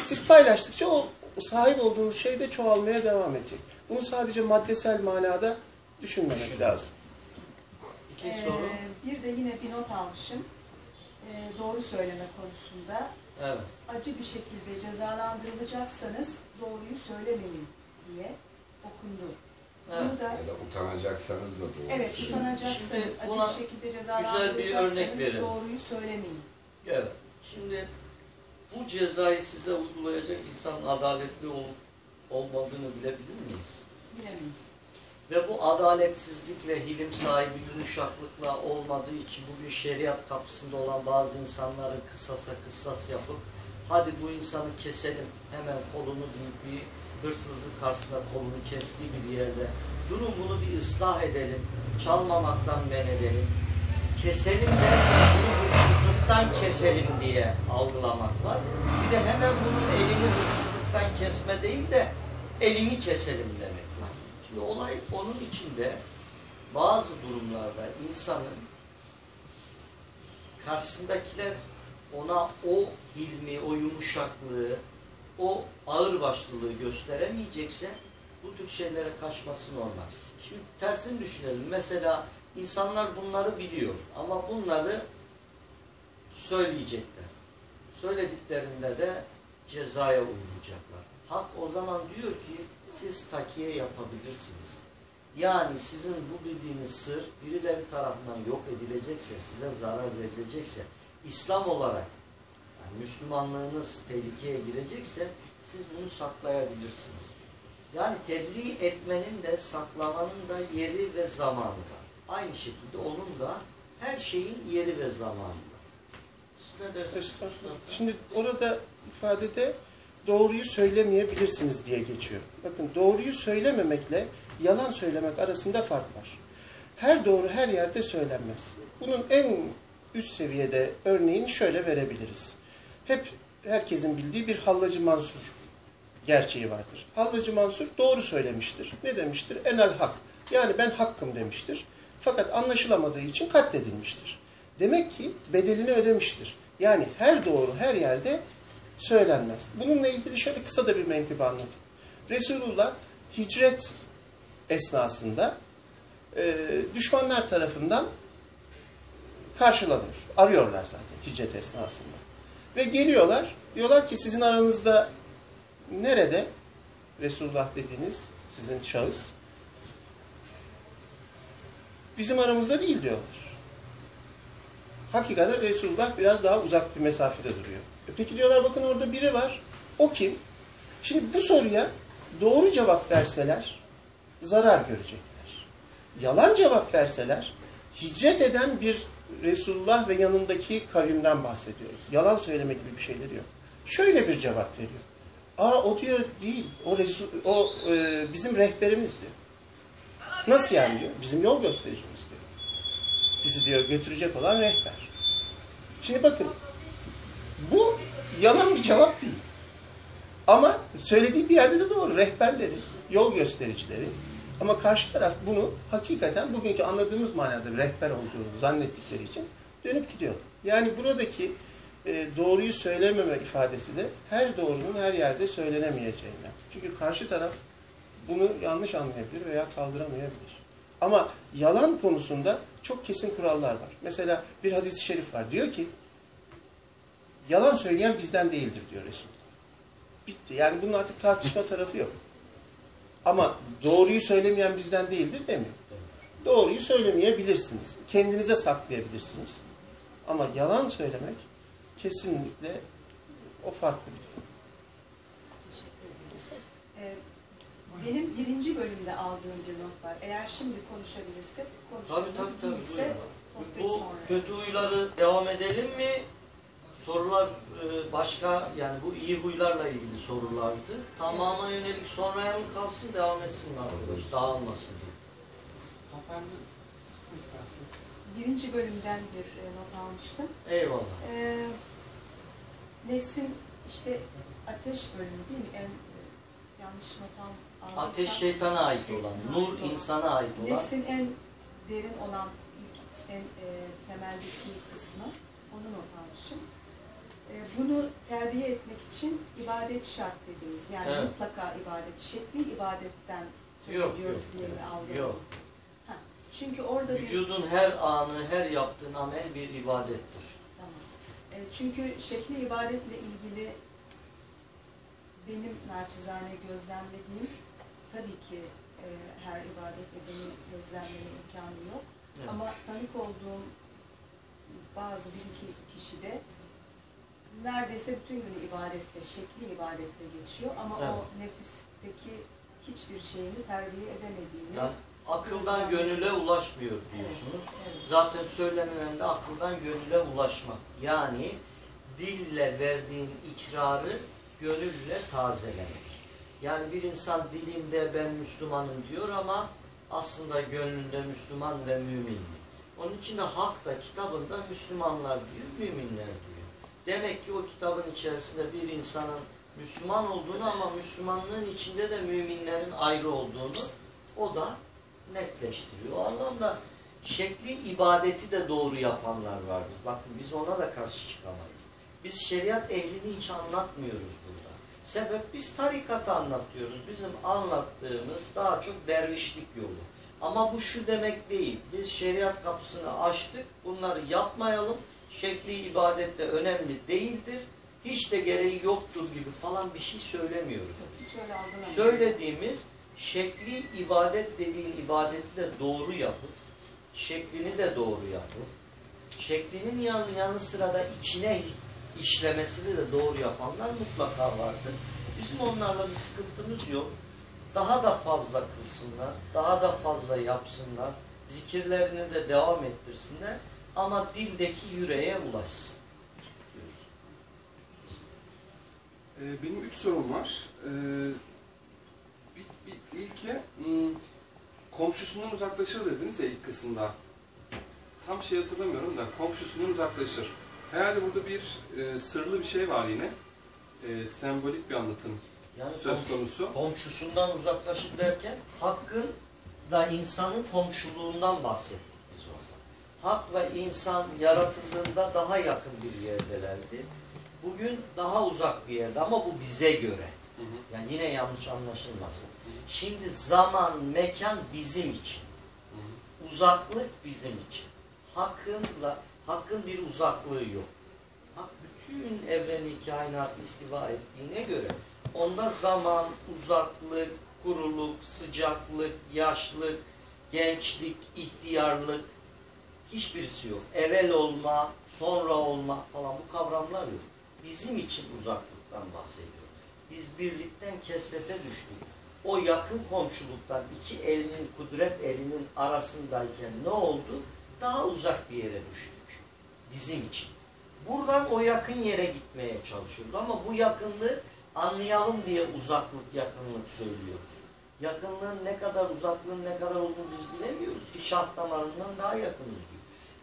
C: Siz paylaştıkça o sahip olduğunuz şey de çoğalmaya devam edecek. Bunu sadece maddesel manada düşünmemek lazım.
E: Ee,
A: soru.
E: bir de yine bir not almışım. Ee, doğru söyleme konusunda.
A: Evet.
E: Acı bir şekilde cezalandırılacaksanız doğruyu söylemeyin diye okundu.
A: Evet.
E: Bunu da
D: Ya da utanacaksanız da doğru.
E: evet
D: söyleyin.
E: utanacaksanız,
A: Şimdi
E: acı bir şekilde
A: güzel bir
E: cezalandırılacaksanız
A: örnek verelim.
E: doğruyu söylemeyin.
A: Evet. Şimdi bu cezayı size uygulayacak insanın adaletli olup olmadığını bilebilir miyiz?
E: Bilemeyiz.
A: Ve bu adaletsizlikle, hilim sahibi, yumuşaklıkla olmadığı için bugün şeriat kapısında olan bazı insanları kısasa kıssas yapıp hadi bu insanı keselim hemen kolunu deyip bir hırsızlık karşısında kolunu kestiği bir yerde durun bunu bir ıslah edelim, çalmamaktan men edelim, keselim de bunu hırsızlıktan keselim diye algılamak var. Bir de hemen bunun elini hırsızlıktan kesme değil de elini keselim. Şimdi olay onun içinde bazı durumlarda insanın karşısındakiler ona o hilmi, o yumuşaklığı, o ağırbaşlılığı gösteremeyecekse bu tür şeylere kaçması normal. Şimdi tersini düşünelim. Mesela insanlar bunları biliyor ama bunları söyleyecekler. Söylediklerinde de cezaya uğrayacaklar. Hak o zaman diyor ki siz takiye yapabilirsiniz. Yani sizin bu bildiğiniz sır birileri tarafından yok edilecekse, size zarar verilecekse, İslam olarak yani Müslümanlığınız tehlikeye girecekse siz bunu saklayabilirsiniz. Yani tebliğ etmenin de saklamanın da yeri ve zamanı var. Aynı şekilde onun da her şeyin yeri ve zamanı var.
C: Şimdi orada ifadede doğruyu söylemeyebilirsiniz diye geçiyor. Bakın doğruyu söylememekle yalan söylemek arasında fark var. Her doğru her yerde söylenmez. Bunun en üst seviyede örneğini şöyle verebiliriz. Hep herkesin bildiği bir Hallacı Mansur gerçeği vardır. Hallacı Mansur doğru söylemiştir. Ne demiştir? Enel hak. Yani ben hakkım demiştir. Fakat anlaşılamadığı için katledilmiştir. Demek ki bedelini ödemiştir. Yani her doğru her yerde söylenmez. Bununla ilgili şöyle kısa da bir menkıbe anlatayım. Resulullah hicret esnasında e, düşmanlar tarafından karşılanıyor. Arıyorlar zaten hicret esnasında. Ve geliyorlar. Diyorlar ki sizin aranızda nerede Resulullah dediğiniz sizin şahıs bizim aramızda değil diyorlar. Hakikaten Resulullah biraz daha uzak bir mesafede duruyor. E peki diyorlar bakın orada biri var. O kim? Şimdi bu soruya doğru cevap verseler zarar görecekler. Yalan cevap verseler hicret eden bir Resulullah ve yanındaki kavimden bahsediyoruz. Yalan söyleme gibi bir şeyleri yok. Şöyle bir cevap veriyor. Aa o diyor değil. O, Resul, o e, bizim rehberimiz diyor. Nasıl yani diyor? Bizim yol göstericimiz diyor. Bizi diyor götürecek olan rehber. Şimdi bakın bu yalan bir cevap değil. Ama söylediği bir yerde de doğru. Rehberleri, yol göstericileri. Ama karşı taraf bunu hakikaten bugünkü anladığımız manada bir rehber olduğunu zannettikleri için dönüp gidiyor. Yani buradaki e, doğruyu söylememe ifadesi de her doğrunun her yerde söylenemeyeceğinden. Çünkü karşı taraf bunu yanlış anlayabilir veya kaldıramayabilir. Ama yalan konusunda çok kesin kurallar var. Mesela bir hadis-i şerif var. Diyor ki yalan söyleyen bizden değildir diyor Resulullah. Bitti. Yani bunun artık tartışma tarafı yok. Ama doğruyu söylemeyen bizden değildir demiyor. Doğruyu söylemeyebilirsiniz. Kendinize saklayabilirsiniz. Ama yalan söylemek kesinlikle o farklı bir durum.
E: Teşekkür ederim. Ee, benim birinci bölümde aldığım bir not var. Eğer şimdi konuşabilirsek konuşalım.
A: Tabii tabii tabii. Bu
E: sonra.
A: kötü huyları devam edelim mi? Sorular e, başka yani bu iyi huylarla ilgili sorulardı. Tamama yönelik sonraya mı kalsın devam etsin arkadaş? Dağılmasın diye.
E: Birinci bölümden bir e, not almıştım.
A: Eyvallah.
E: Ee, nefsin işte ateş bölümü değil mi? En, e, yanlış not al, aldıysam-
A: Ateş şeytana ait olan, nur
E: ait
A: insana ait olan.
E: Nefsin en derin olan ilk en e, temeldeki kısmı onu not almışım. E, bunu terbiye etmek için ibadet şart dediğimiz yani
A: Evet.
E: mutlaka ibadet şekli ibadetten söz
A: Yok,
E: ediyoruz diye mi
A: yok.
E: Ha, Çünkü orada bir
A: Vücudun her anı, her yaptığın amel bir ibadettir.
E: Tamam. E, çünkü şekli ibadetle ilgili benim naçizane gözlemlediğim tabii ki e, her ibadetle benim gözlemleme imkanı yok.
A: Evet.
E: Ama tanık olduğum bazı bir iki kişide neredeyse bütün günü ibadetle, şekli ibadetle geçiyor ama o
A: Evet.
E: nefisteki hiçbir şeyini terbiye edemediğini
A: Yani akıldan gönüle ulaşmıyor diyorsunuz.
E: Evet.
A: Zaten söylenilen de akıldan gönüle ulaşmak. Yani dille verdiğin ikrarı gönülle tazelemek. Yani bir insan dilinde ben Müslümanım diyor ama aslında gönlünde Müslüman ve mümin. Onun için de hak da kitabında Müslümanlar diyor, müminler diyor. Demek ki o kitabın içerisinde bir insanın Müslüman olduğunu ama Müslümanlığın içinde de müminlerin ayrı olduğunu o da netleştiriyor. O anlamda şekli ibadeti de doğru yapanlar vardır. Bakın biz ona da karşı çıkamayız. Biz şeriat ehlini hiç anlatmıyoruz burada. Sebep biz tarikatı anlatıyoruz. Bizim anlattığımız daha çok dervişlik yolu. Ama bu şu demek değil. Biz şeriat kapısını açtık. Bunları yapmayalım. Şekli ibadet de önemli değildir. Hiç de gereği yoktur gibi falan bir şey söylemiyoruz. Söylediğimiz şekli ibadet dediğin ibadeti de doğru yapıp, şeklini de doğru yapıp, şeklinin yanı, yanı sıra da içine işlemesini de doğru yapanlar mutlaka vardır. Bizim onlarla bir sıkıntımız yok. daha da fazla kılsınlar, daha da fazla yapsınlar, zikirlerini de devam ettirsinler ama dildeki yüreğe ulaşsın. diyoruz.
F: Ee, benim üç sorum var. Ee, bir, bir, ilki hmm, komşusundan uzaklaşır dediniz ya ilk kısımda. Tam şey hatırlamıyorum da komşusundan uzaklaşır. Herhalde burada bir e, sırlı bir şey var yine. E, sembolik bir anlatım
A: Yani
F: söz
A: komşu-
F: konusu.
A: komşusundan uzaklaşır derken hakkın da insanın komşuluğundan bahsettik orada. Hakla insan yaratıldığında daha yakın bir yerdelerdi. Bugün daha uzak bir yerde ama bu bize göre. Yani yine yanlış anlaşılmasın. Şimdi zaman, mekan bizim için. Uzaklık bizim için. Hakkınla, hakkın bir uzaklığı yok. Hak bütün evreni, kainatı istiva ettiğine göre onda zaman, uzaklık, kuruluk, sıcaklık, yaşlık, gençlik, ihtiyarlık hiçbirisi yok. Evvel olma, sonra olma falan bu kavramlar yok. Bizim için uzaklıktan bahsediyor. Biz birlikten kesrete düştük. O yakın komşuluktan iki elinin, kudret elinin arasındayken ne oldu? Daha uzak bir yere düştük. Bizim için. Buradan o yakın yere gitmeye çalışıyoruz. Ama bu yakınlığı anlayalım diye uzaklık, yakınlık söylüyoruz. Yakınlığın ne kadar, uzaklığın ne kadar olduğunu biz bilemiyoruz ki şah damarından daha yakınız.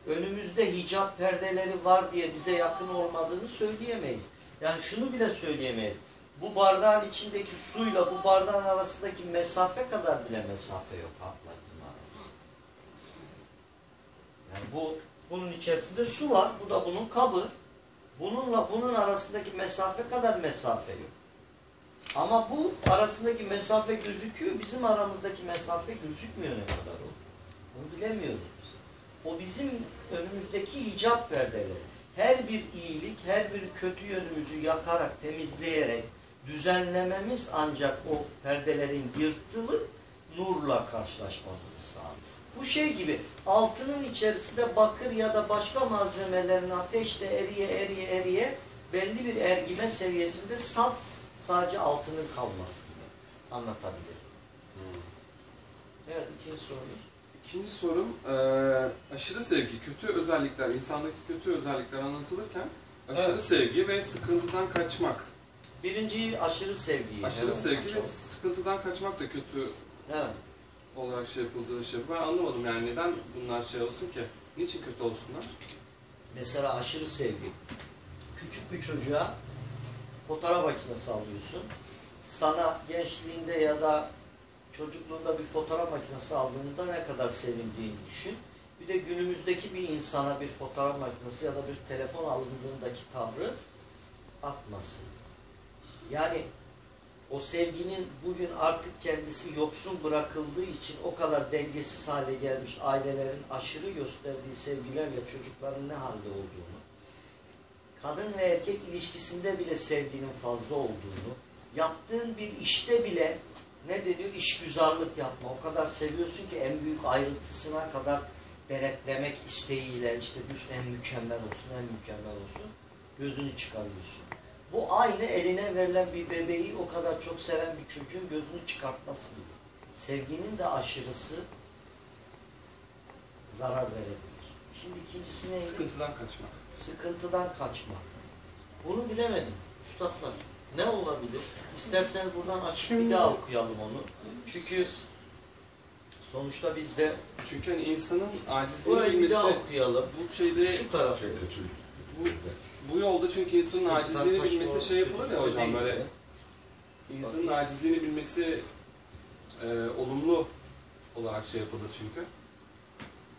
A: Önümüzde hicap perdeleri var diye bize yakın olmadığını söyleyemeyiz. Yani şunu bile söyleyemeyiz. Bu bardağın içindeki suyla bu bardağın arasındaki mesafe kadar bile mesafe yok hakla bizim aramızda. Yani bu bunun içerisinde su var. Bu da bunun kabı. Bununla bunun arasındaki mesafe kadar mesafe yok. Ama bu arasındaki mesafe gözüküyor. Bizim aramızdaki mesafe gözükmüyor ne kadar o. Bunu bilemiyoruz biz. O bizim önümüzdeki hicap perdeleri. Her bir iyilik, her bir kötü yönümüzü yakarak, temizleyerek, düzenlememiz ancak o perdelerin yırtılıp nurla karşılaşmamızı sağlar. Bu şey gibi altının içerisinde bakır ya da başka malzemelerin ateşle eriye eriye eriye belli bir ergime seviyesinde saf sadece altının kalması gibi anlatabilirim. Evet ikinci sorunuz.
F: İkinci sorum, eee, aşırı sevgi, kötü özellikler, insandaki kötü özellikler anlatılırken aşırı
A: Evet.
F: sevgi ve sıkıntıdan kaçmak.
A: Birinciyi aşırı sevgiyi.
F: Aşırı
A: Evet.
F: sevgi ve sıkıntıdan kaçmak da kötü
A: Evet.
F: olarak şey yapıldığı şey. Ben anlamadım yani neden bunlar şey olsun ki? Niçin kötü olsunlar?
A: Mesela aşırı sevgi. Küçük bir çocuğa fotoğraf makinesi alıyorsun. Sana gençliğinde ya da çocukluğunda bir fotoğraf makinesi aldığında ne kadar sevindiğini düşün. Bir de günümüzdeki bir insana bir fotoğraf makinesi ya da bir telefon alındığındaki tavrı atmasın. Yani o sevginin bugün artık kendisi yoksun bırakıldığı için o kadar dengesiz hale gelmiş ailelerin aşırı gösterdiği sevgilerle çocukların ne halde olduğunu, kadın ve erkek ilişkisinde bile sevginin fazla olduğunu, yaptığın bir işte bile ne deniyor? İşgüzarlık yapma. O kadar seviyorsun ki en büyük ayrıntısına kadar denetlemek isteğiyle işte büst en mükemmel olsun, en mükemmel olsun. Gözünü çıkarıyorsun. Bu aynı eline verilen bir bebeği o kadar çok seven bir çocuğun gözünü çıkartması gibi. Sevginin de aşırısı zarar verebilir. Şimdi ikincisi neydi?
F: Sıkıntıdan kaçmak.
A: Sıkıntıdan kaçmak. Bunu bilemedim. Üstadlar ne olabilir? İsterseniz buradan açıp bir daha okuyalım onu. Çünkü sonuçta biz de
F: Çünkü hani insanın acizliğini
A: burayı bir daha okuyalım.
F: bu şeyde,
A: Şu taraf.
D: Şey
F: bu, bu yolda çünkü insanın acizliğini bilmesi şey yapılır ya hocam böyle. İnsanın acizliğini bilmesi e, olumlu olarak şey yapılır çünkü.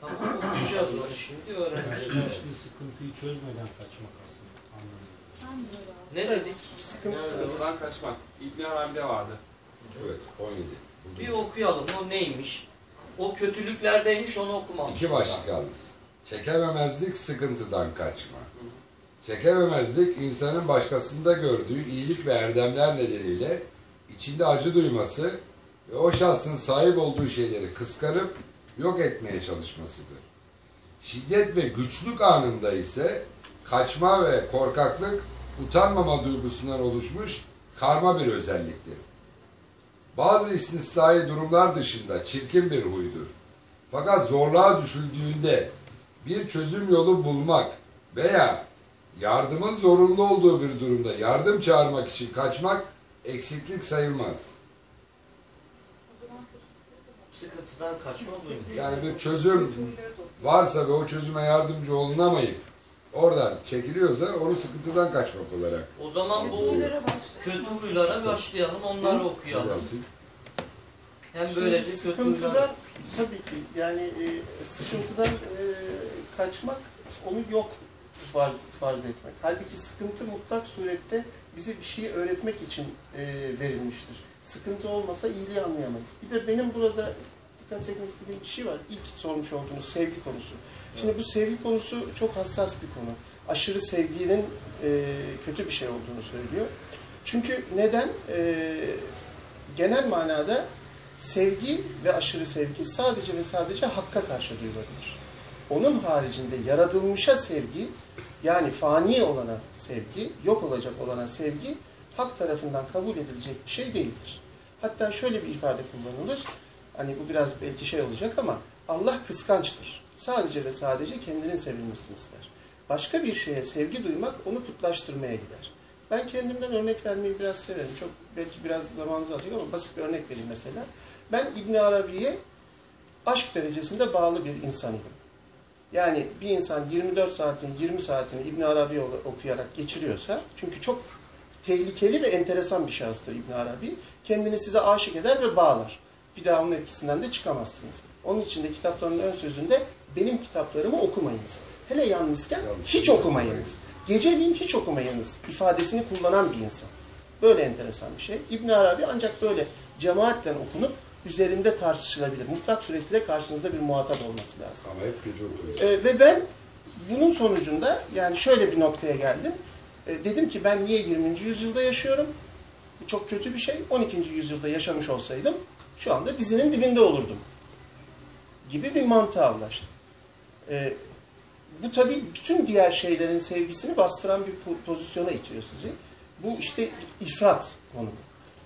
A: Tamam okuyacağız onu şimdi öğreneceğiz.
G: İşte sıkıntıyı çözmeden kaçmak aslında anlamında.
A: Ne dedik?
C: Sıkıntı
A: Evet.
F: Sıkıntıdan kaçmak. İbn Arabi'de vardı.
D: Evet 17. Bu
A: Bir okuyalım o neymiş? O kötülüklerdeymiş onu okumamış.
D: İki başlık yalnız. Çekememezlik sıkıntıdan kaçma. Çekememezlik insanın başkasında gördüğü iyilik ve erdemler nedeniyle içinde acı duyması ve o şahsın sahip olduğu şeyleri kıskanıp yok etmeye çalışmasıdır. Şiddet ve güçlük anında ise kaçma ve korkaklık utanmama duygusundan oluşmuş karma bir özelliktir. bazı istisnai durumlar dışında çirkin bir huydur. Fakat zorluğa düşüldüğünde bir çözüm yolu bulmak veya yardımın zorunlu olduğu bir durumda yardım çağırmak için kaçmak eksiklik sayılmaz.
A: Sıkıntıdan kaçma.
D: Yani bir çözüm varsa ve o çözüme yardımcı olunamayıp oradan çekiliyorsa onu sıkıntıdan kaçmak olarak.
A: O zaman bu kötü huylara başlayalım, onları okuyalım.
D: Dersin.
A: Hem
C: Şimdi
A: böyle bir kötü
C: sıkıntıdan
A: huylar.
C: tabii ki yani e, sıkıntıdan e, kaçmak onu yok farz, farz etmek. Halbuki sıkıntı mutlak surette bize bir şeyi öğretmek için e, verilmiştir. Sıkıntı olmasa iyiliği anlayamayız. Bir de benim burada dikkat çekmek istediğim bir şey var. İlk sormuş olduğunuz sevgi konusu. Şimdi bu sevgi konusu çok hassas bir konu. Aşırı sevginin e, kötü bir şey olduğunu söylüyor. Çünkü neden? E, genel manada sevgi ve aşırı sevgi sadece ve sadece hakka karşı duyulabilir. Onun haricinde yaratılmışa sevgi, yani fani olana sevgi, yok olacak olana sevgi, hak tarafından kabul edilecek bir şey değildir. Hatta şöyle bir ifade kullanılır, hani bu biraz belki şey olacak ama Allah kıskançtır. Sadece ve sadece kendinin sevilmesini ister. Başka bir şeye sevgi duymak onu putlaştırmaya gider. Ben kendimden örnek vermeyi biraz severim. Çok belki biraz zamanınızı alacak ama basit bir örnek vereyim mesela. Ben İbn Arabi'ye aşk derecesinde bağlı bir insan. Yani bir insan 24 saatin 20 saatini İbn Arabi okuyarak geçiriyorsa çünkü çok tehlikeli ve enteresan bir şahıstır İbn Arabi. Kendini size aşık eder ve bağlar. Bir daha onun etkisinden de çıkamazsınız. Onun için de kitaplarının ön sözünde benim kitaplarımı okumayınız. Hele yalnızken
D: Yalnız
C: hiç okumayınız. Geceliğin hiç okumayınız ifadesini kullanan bir insan. Böyle enteresan bir şey. İbn Arabi ancak böyle cemaatten okunup üzerinde tartışılabilir. Mutlak suretiyle karşınızda bir muhatap olması lazım.
D: Ama hep gece okuyoruz.
C: Ee, ve ben bunun sonucunda yani şöyle bir noktaya geldim. Ee, dedim ki ben niye 20. yüzyılda yaşıyorum? Bu çok kötü bir şey. 12. yüzyılda yaşamış olsaydım şu anda dizinin dibinde olurdum. Gibi bir mantığa ulaştım. Ee, bu tabii bütün diğer şeylerin sevgisini bastıran bir po- pozisyona itiyor sizi. Bu işte ifrat konumu.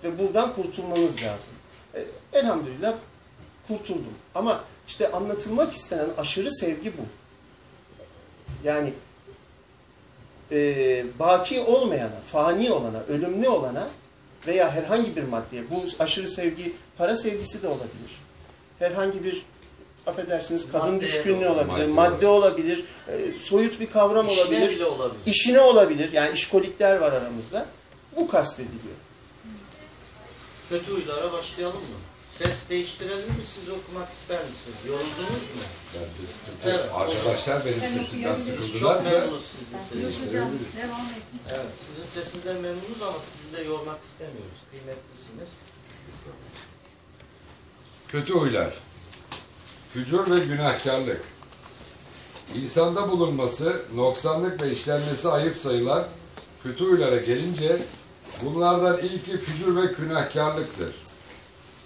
C: Ve buradan kurtulmanız lazım. Ee, elhamdülillah kurtuldum. Ama işte anlatılmak istenen aşırı sevgi bu. Yani e, baki olmayana, fani olana, ölümlü olana veya herhangi bir maddeye, bu aşırı sevgi para sevgisi de olabilir. Herhangi bir affedersiniz kadın
A: Maddeye
C: düşkünlüğü olabilir,
D: Madde
C: madde, olabilir, e, soyut bir kavram
A: İşine
C: olabilir,
A: bile olabilir.
C: işine olabilir. Yani işkolikler var aramızda. Bu kastediliyor.
A: Kötü huylara başlayalım mı? Ses değiştirelim mi? Siz okumak ister misiniz? Yoruldunuz mu?
D: Ben
A: Evet.
D: Arkadaşlar benim
E: Ben
D: sesimden
E: okuyabilirim.
A: Çok
D: sıkıldılarsa
A: memnunuz sizin
B: Yok
A: sesinizden.
B: hocam, devam edin.
A: Evet, sizin sesinden memnunuz ama sizi de yormak istemiyoruz. Kıymetlisiniz.
D: Kötü huylar. Fücur ve günahkarlık. İnsanda bulunması, noksanlık ve işlenmesi ayıp sayılan kötü huylara gelince bunlardan ilki fücur ve günahkarlıktır.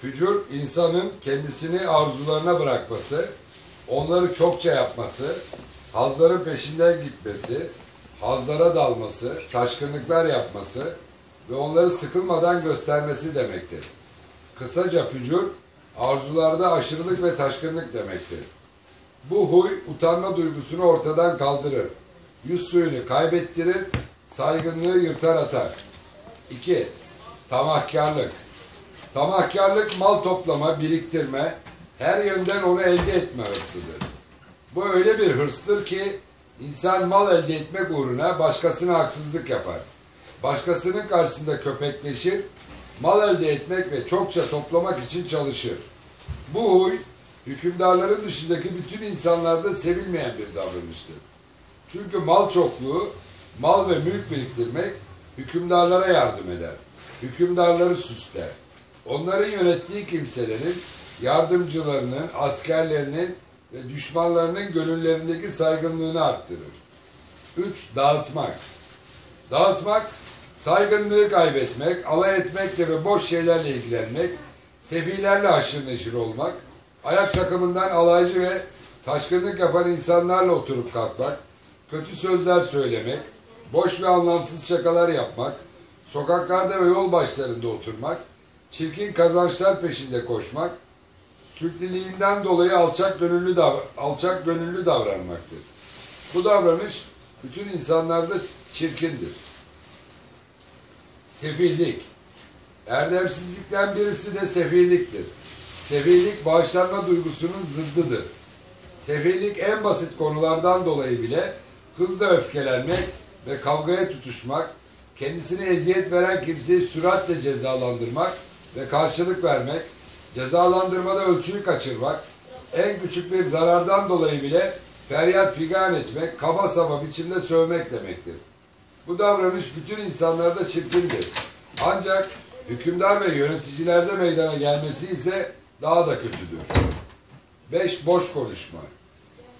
D: Fücur, insanın kendisini arzularına bırakması, onları çokça yapması, hazların peşinden gitmesi, hazlara dalması, taşkınlıklar yapması ve onları sıkılmadan göstermesi demektir. Kısaca fücur, arzularda aşırılık ve taşkınlık demektir. Bu huy utanma duygusunu ortadan kaldırır. Yüz suyunu kaybettirir, saygınlığı yırtar atar. 2. Tamahkarlık. Tamahkarlık mal toplama, biriktirme, her yönden onu elde etme hırsıdır. Bu öyle bir hırstır ki insan mal elde etmek uğruna başkasına haksızlık yapar. Başkasının karşısında köpekleşir, mal elde etmek ve çokça toplamak için çalışır. Bu huy, hükümdarların dışındaki bütün insanlarda sevilmeyen bir davranıştır. Çünkü mal çokluğu, mal ve mülk biriktirmek hükümdarlara yardım eder. Hükümdarları süsler. Onların yönettiği kimselerin, yardımcılarının, askerlerinin ve düşmanlarının gönüllerindeki saygınlığını arttırır. 3. Dağıtmak. Dağıtmak, saygınlığı kaybetmek, alay etmekle ve boş şeylerle ilgilenmek, sefilerle haşır neşir olmak, ayak takımından alaycı ve taşkınlık yapan insanlarla oturup kalkmak, kötü sözler söylemek, boş ve anlamsız şakalar yapmak, sokaklarda ve yol başlarında oturmak, çirkin kazançlar peşinde koşmak, sükliliğinden dolayı alçak gönüllü dav- alçak gönüllü davranmaktır. Bu davranış bütün insanlarda çirkindir. Sefillik. Erdemsizlikten birisi de sefilliktir. Sefillik bağışlanma duygusunun zıddıdır. Sefillik en basit konulardan dolayı bile hızla öfkelenmek ve kavgaya tutuşmak, kendisine eziyet veren kimseyi süratle cezalandırmak ve karşılık vermek, cezalandırmada ölçüyü kaçırmak, en küçük bir zarardan dolayı bile feryat figan etmek, kaba saba biçimde sövmek demektir. Bu davranış bütün insanlarda çirkindir. Ancak hükümdar ve yöneticilerde meydana gelmesi ise daha da kötüdür. 5. Boş konuşma.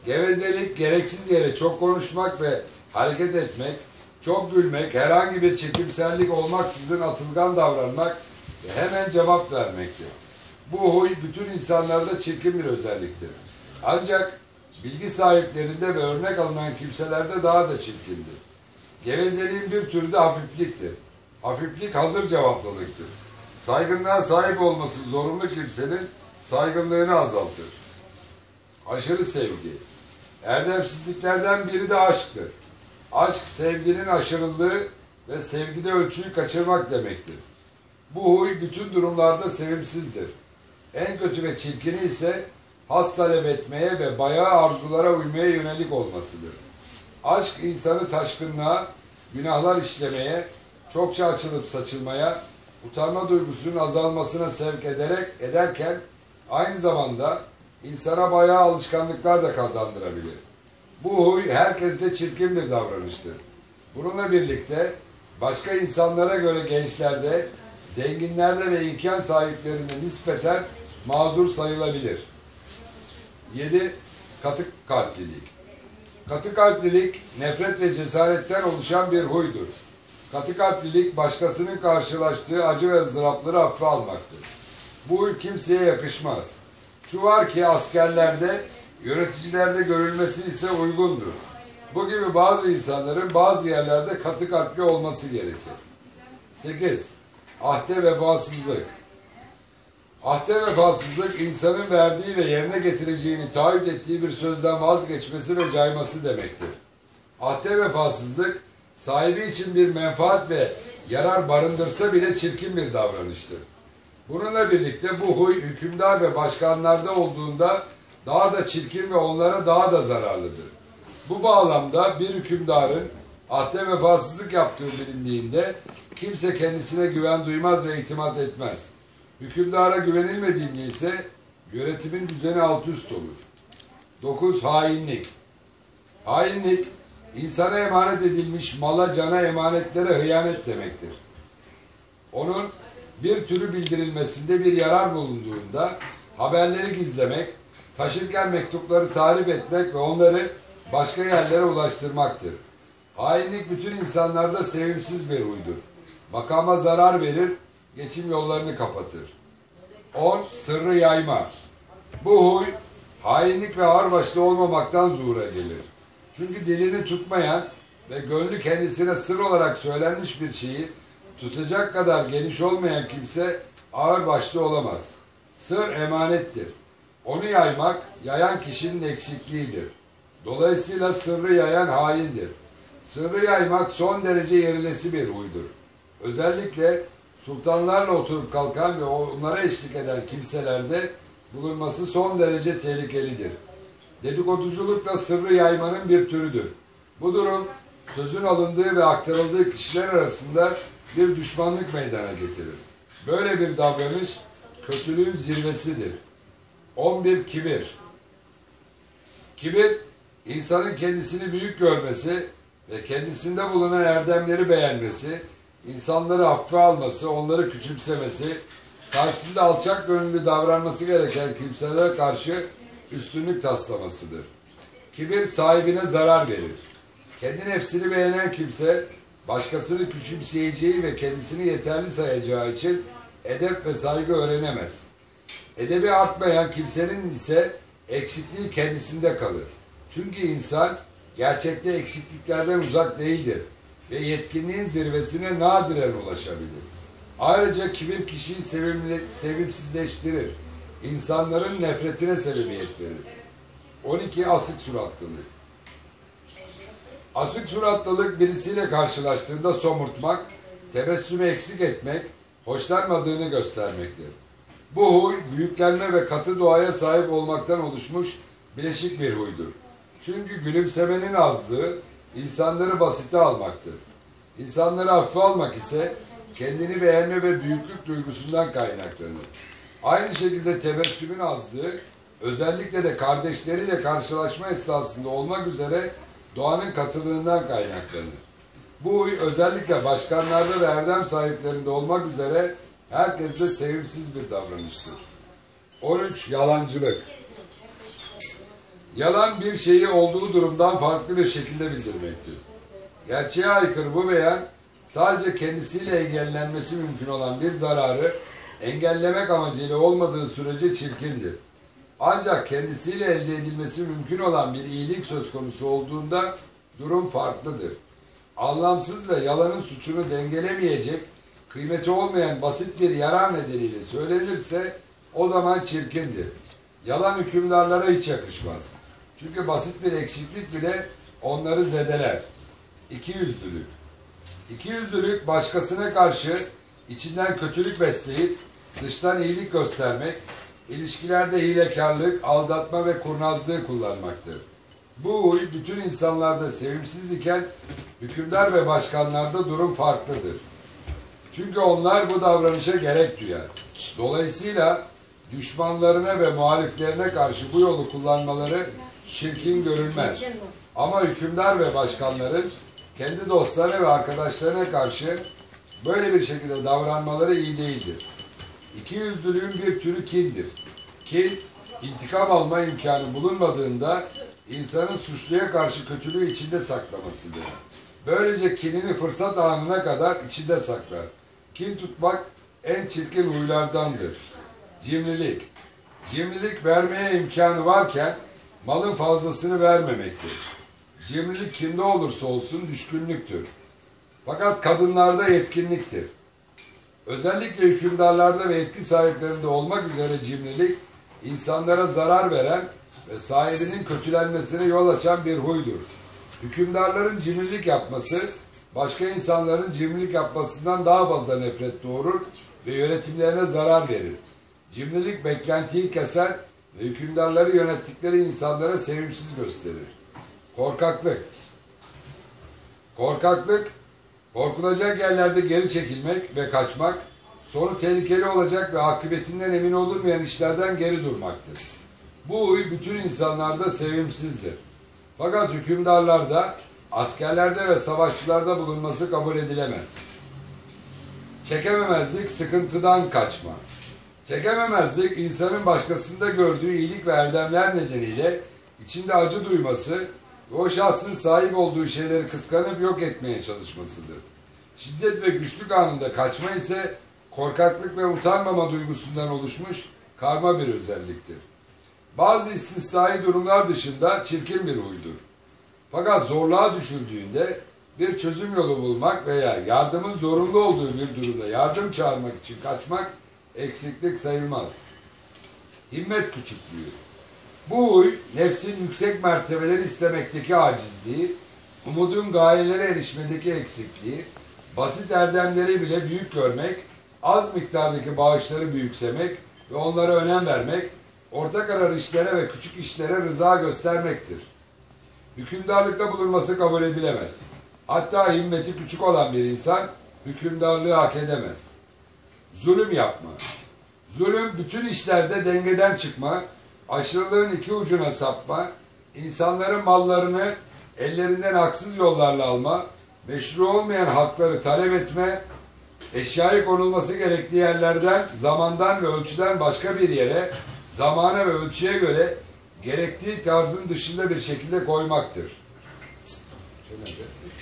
D: Gevezelik, gereksiz yere çok konuşmak ve hareket etmek, çok gülmek, herhangi bir çekimsellik olmaksızın atılgan davranmak ve hemen cevap vermektir. Bu huy bütün insanlarda çirkin bir özelliktir. Ancak bilgi sahiplerinde ve örnek alınan kimselerde daha da çirkindir. Gevezeliğin bir türü de hafifliktir. Hafiflik hazır cevaplılıktır. Saygınlığa sahip olması zorunlu kimsenin saygınlığını azaltır. Aşırı sevgi. Erdemsizliklerden biri de aşktır. Aşk sevginin aşırılığı ve sevgide ölçüyü kaçırmak demektir. Bu huy bütün durumlarda sevimsizdir. En kötü ve çirkini ise has talep etmeye ve bayağı arzulara uymaya yönelik olmasıdır. Aşk insanı taşkınlığa, günahlar işlemeye, çokça açılıp saçılmaya, utanma duygusunun azalmasına sevk ederek ederken aynı zamanda insana bayağı alışkanlıklar da kazandırabilir. Bu huy herkeste çirkin bir davranıştır. Bununla birlikte başka insanlara göre gençlerde, zenginlerde ve imkan sahiplerinde nispeten mazur sayılabilir. 7. Katık kalplilik. Katı kalplilik, nefret ve cesaretten oluşan bir huydur. Katı kalplilik, başkasının karşılaştığı acı ve ızdırapları hafife almaktır. Bu huy kimseye yakışmaz. Şu var ki askerlerde, yöneticilerde görülmesi ise uygundur. Bu gibi bazı insanların bazı yerlerde katı kalpli olması gerekir. 8. Ahde vefasızlık. Ahde vefasızlık insanın verdiği ve yerine getireceğini taahhüt ettiği bir sözden vazgeçmesi ve cayması demektir. Ahde vefasızlık sahibi için bir menfaat ve yarar barındırsa bile çirkin bir davranıştır. Bununla birlikte bu huy hükümdar ve başkanlarda olduğunda daha da çirkin ve onlara daha da zararlıdır. Bu bağlamda bir hükümdarın ahde vefasızlık yaptığı bilindiğinde kimse kendisine güven duymaz ve itimat etmez. Hükümdara güvenilmediğinde ise yönetimin düzeni alt üst olur. 9. Hainlik. Hainlik, insana emanet edilmiş mala, cana, emanetlere hıyanet demektir. Onun bir türü bildirilmesinde bir yarar bulunduğunda haberleri gizlemek, taşırken mektupları tahrip etmek ve onları başka yerlere ulaştırmaktır. Hainlik bütün insanlarda sevimsiz bir huydur. Makama zarar verir, geçim yollarını kapatır. 10. Sırrı yayma. Bu huy, hainlik ve ağırbaşlı olmamaktan zuhura gelir. Çünkü dilini tutmayan ve gönlü kendisine sır olarak söylenmiş bir şeyi tutacak kadar geniş olmayan kimse ağırbaşlı olamaz. Sır emanettir. Onu yaymak, yayan kişinin eksikliğidir. Dolayısıyla sırrı yayan haindir. Sırrı yaymak son derece yerilesi bir huydur. Özellikle sultanlarla oturup kalkan ve onlara eşlik eden kimselerde bulunması son derece tehlikelidir. Dedikoduculuk da sırrı yaymanın bir türüdür. Bu durum sözün alındığı ve aktarıldığı kişiler arasında bir düşmanlık meydana getirir. Böyle bir davranış kötülüğün zirvesidir. 11. Kibir Kibir, insanın kendisini büyük görmesi ve kendisinde bulunan erdemleri beğenmesi, insanları hafife alması, onları küçümsemesi, karşısında alçak gönüllü davranması gereken kimselere karşı üstünlük taslamasıdır. Kibir sahibine zarar verir. Kendi nefsini beğenen kimse, başkasını küçümseyeceği ve kendisini yeterli sayacağı için edep ve saygı öğrenemez. Edebi artmayan kimsenin ise eksikliği kendisinde kalır. Çünkü insan gerçekte eksikliklerden uzak değildir ve yetkinliğin zirvesine nadiren ulaşabilir. Ayrıca kibir kişiyi sevimli, sevimsizleştirir. İnsanların nefretine sebebiyet verir. 12 asık suratlılık. Asık suratlılık birisiyle karşılaştığında somurtmak, tebessümü eksik etmek, hoşlanmadığını göstermektir. Bu huy büyüklenme ve katı doğaya sahip olmaktan oluşmuş bileşik bir huydur. Çünkü gülümsemenin azlığı insanları basite almaktır. İnsanları hafife almak ise kendini beğenme ve büyüklük duygusundan kaynaklanır. Aynı şekilde tebessümün azlığı özellikle de kardeşleriyle karşılaşma esnasında olmak üzere doğanın katılığından kaynaklanır. Bu huy özellikle başkanlarda ve erdem sahiplerinde olmak üzere herkeste sevimsiz bir davranıştır. 13. Yalancılık. Yalan bir şeyi olduğu durumdan farklı bir şekilde bildirmektir. Gerçeğe aykırı bu beyan sadece kendisiyle engellenmesi mümkün olan bir zararı engellemek amacıyla olmadığı sürece çirkindir. Ancak kendisiyle elde edilmesi mümkün olan bir iyilik söz konusu olduğunda durum farklıdır. Anlamsız ve yalanın suçunu dengelemeyecek, kıymeti olmayan basit bir yarar nedeniyle söylenirse o zaman çirkindir. Yalan hükümdarlara hiç yakışmaz. Çünkü basit bir eksiklik bile onları zedeler. İkiyüzlülük. İkiyüzlülük başkasına karşı içinden kötülük besleyip dıştan iyilik göstermek, ilişkilerde hilekarlık, aldatma ve kurnazlığı kullanmaktır. Bu huy bütün insanlarda sevimsiz iken hükümdar ve başkanlarda durum farklıdır. Çünkü onlar bu davranışa gerek duyar. Dolayısıyla düşmanlarına ve muhaliflerine karşı bu yolu kullanmaları çirkin görülmez. Ama hükümdar ve başkanların kendi dostlarına ve arkadaşlarına karşı böyle bir şekilde davranmaları iyi değildir. İkiyüzlülüğün bir türü kindir. Kin, intikam alma imkanı bulunmadığında insanın suçluya karşı kötülüğü içinde saklamasıdır. Böylece kinini fırsat anına kadar içinde saklar. Kin tutmak en çirkin huylardandır. Cimrilik. Cimrilik vermeye imkanı varken malın fazlasını vermemektir. Cimrilik kimde olursa olsun düşkünlüktür. Fakat kadınlarda yetkinliktir. Özellikle hükümdarlarda ve etki sahiplerinde olmak üzere cimrilik, insanlara zarar veren ve sahibinin kötülenmesine yol açan bir huydur. Hükümdarların cimrilik yapması, başka insanların cimrilik yapmasından daha fazla nefret doğurur ve yönetimlerine zarar verir. Cimrilik beklentiyi keser ve hükümdarları yönettikleri insanlara sevimsiz gösterir. Korkaklık. Korkaklık, korkulacak yerlerde geri çekilmek ve kaçmak, sonu tehlikeli olacak ve akıbetinden emin olunmayan işlerden geri durmaktır. Bu huy bütün insanlarda sevimsizdir. Fakat hükümdarlarda, askerlerde ve savaşçılarda bulunması kabul edilemez. Çekememezlik, sıkıntıdan kaçma. Çekememezlik, insanın başkasında gördüğü iyilik ve erdemler nedeniyle içinde acı duyması ve o şahsın sahip olduğu şeyleri kıskanıp yok etmeye çalışmasıdır. Şiddet ve güçlük anında kaçma ise korkaklık ve utanmama duygusundan oluşmuş karma bir özelliktir. Bazı istisnai durumlar dışında çirkin bir huydur. Fakat zorluğa düşüldüğünde bir çözüm yolu bulmak veya yardımın zorunlu olduğu bir durumda yardım çağırmak için kaçmak eksiklik sayılmaz. Himmet küçüklüğü. Bu huy nefsin yüksek mertebeleri istemekteki acizliği, umudun gayelere erişmedeki eksikliği, basit erdemleri bile büyük görmek, az miktardaki bağışları büyüksemek ve onlara önem vermek, orta karar işlere ve küçük işlere rıza göstermektir. Hükümdarlıkta bulunması kabul edilemez. Hatta himmeti küçük olan bir insan hükümdarlığı hak edemez. Zulüm yapma. Zulüm bütün işlerde dengeden çıkma, aşırılığın iki ucuna sapma, insanların mallarını ellerinden haksız yollarla alma, meşru olmayan hakları talep etme, eşyayı konulması gerektiği yerlerden, zamandan ve ölçüden başka bir yere, zamana ve ölçüye göre gerektiği tarzın dışında bir şekilde koymaktır.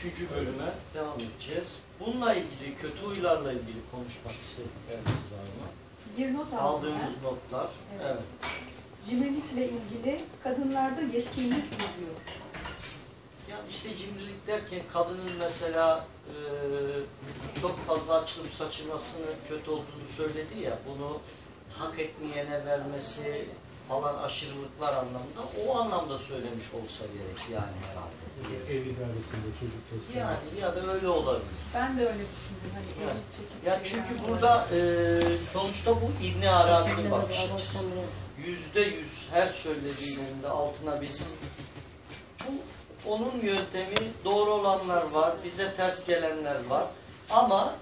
A: Üçüncü bölüme devam edeceğiz. Bununla ilgili, kötü huylarla ilgili konuşmak istedikleriniz var mı?
E: Bir not aldım ben.
A: Notlar.
E: Evet.
A: Evet.
E: Cimrilikle ilgili kadınlarda yetkinlik diyor.
A: Ya işte cimrilik derken kadının mesela e, çok fazla açılıp saçılmasını kötü olduğunu söyledi ya bunu hak etmeyene vermesi falan aşırılıklar anlamında o anlamda söylemiş olsa gerek yani herhalde.
G: Ev idaresinde çocuk teslim.
A: Yani ya da öyle olabilir.
E: Ben de öyle düşündüm. Hani
A: evet.
E: çekip
A: Ya
E: şeyden
A: çünkü
E: dolayı.
A: burada e, sonuçta bu İbn Arabi'nin bakış açısı. Yüzde yüz her söylediğinin de altına biz bu onun yöntemi doğru olanlar var, bize ters gelenler var. Ama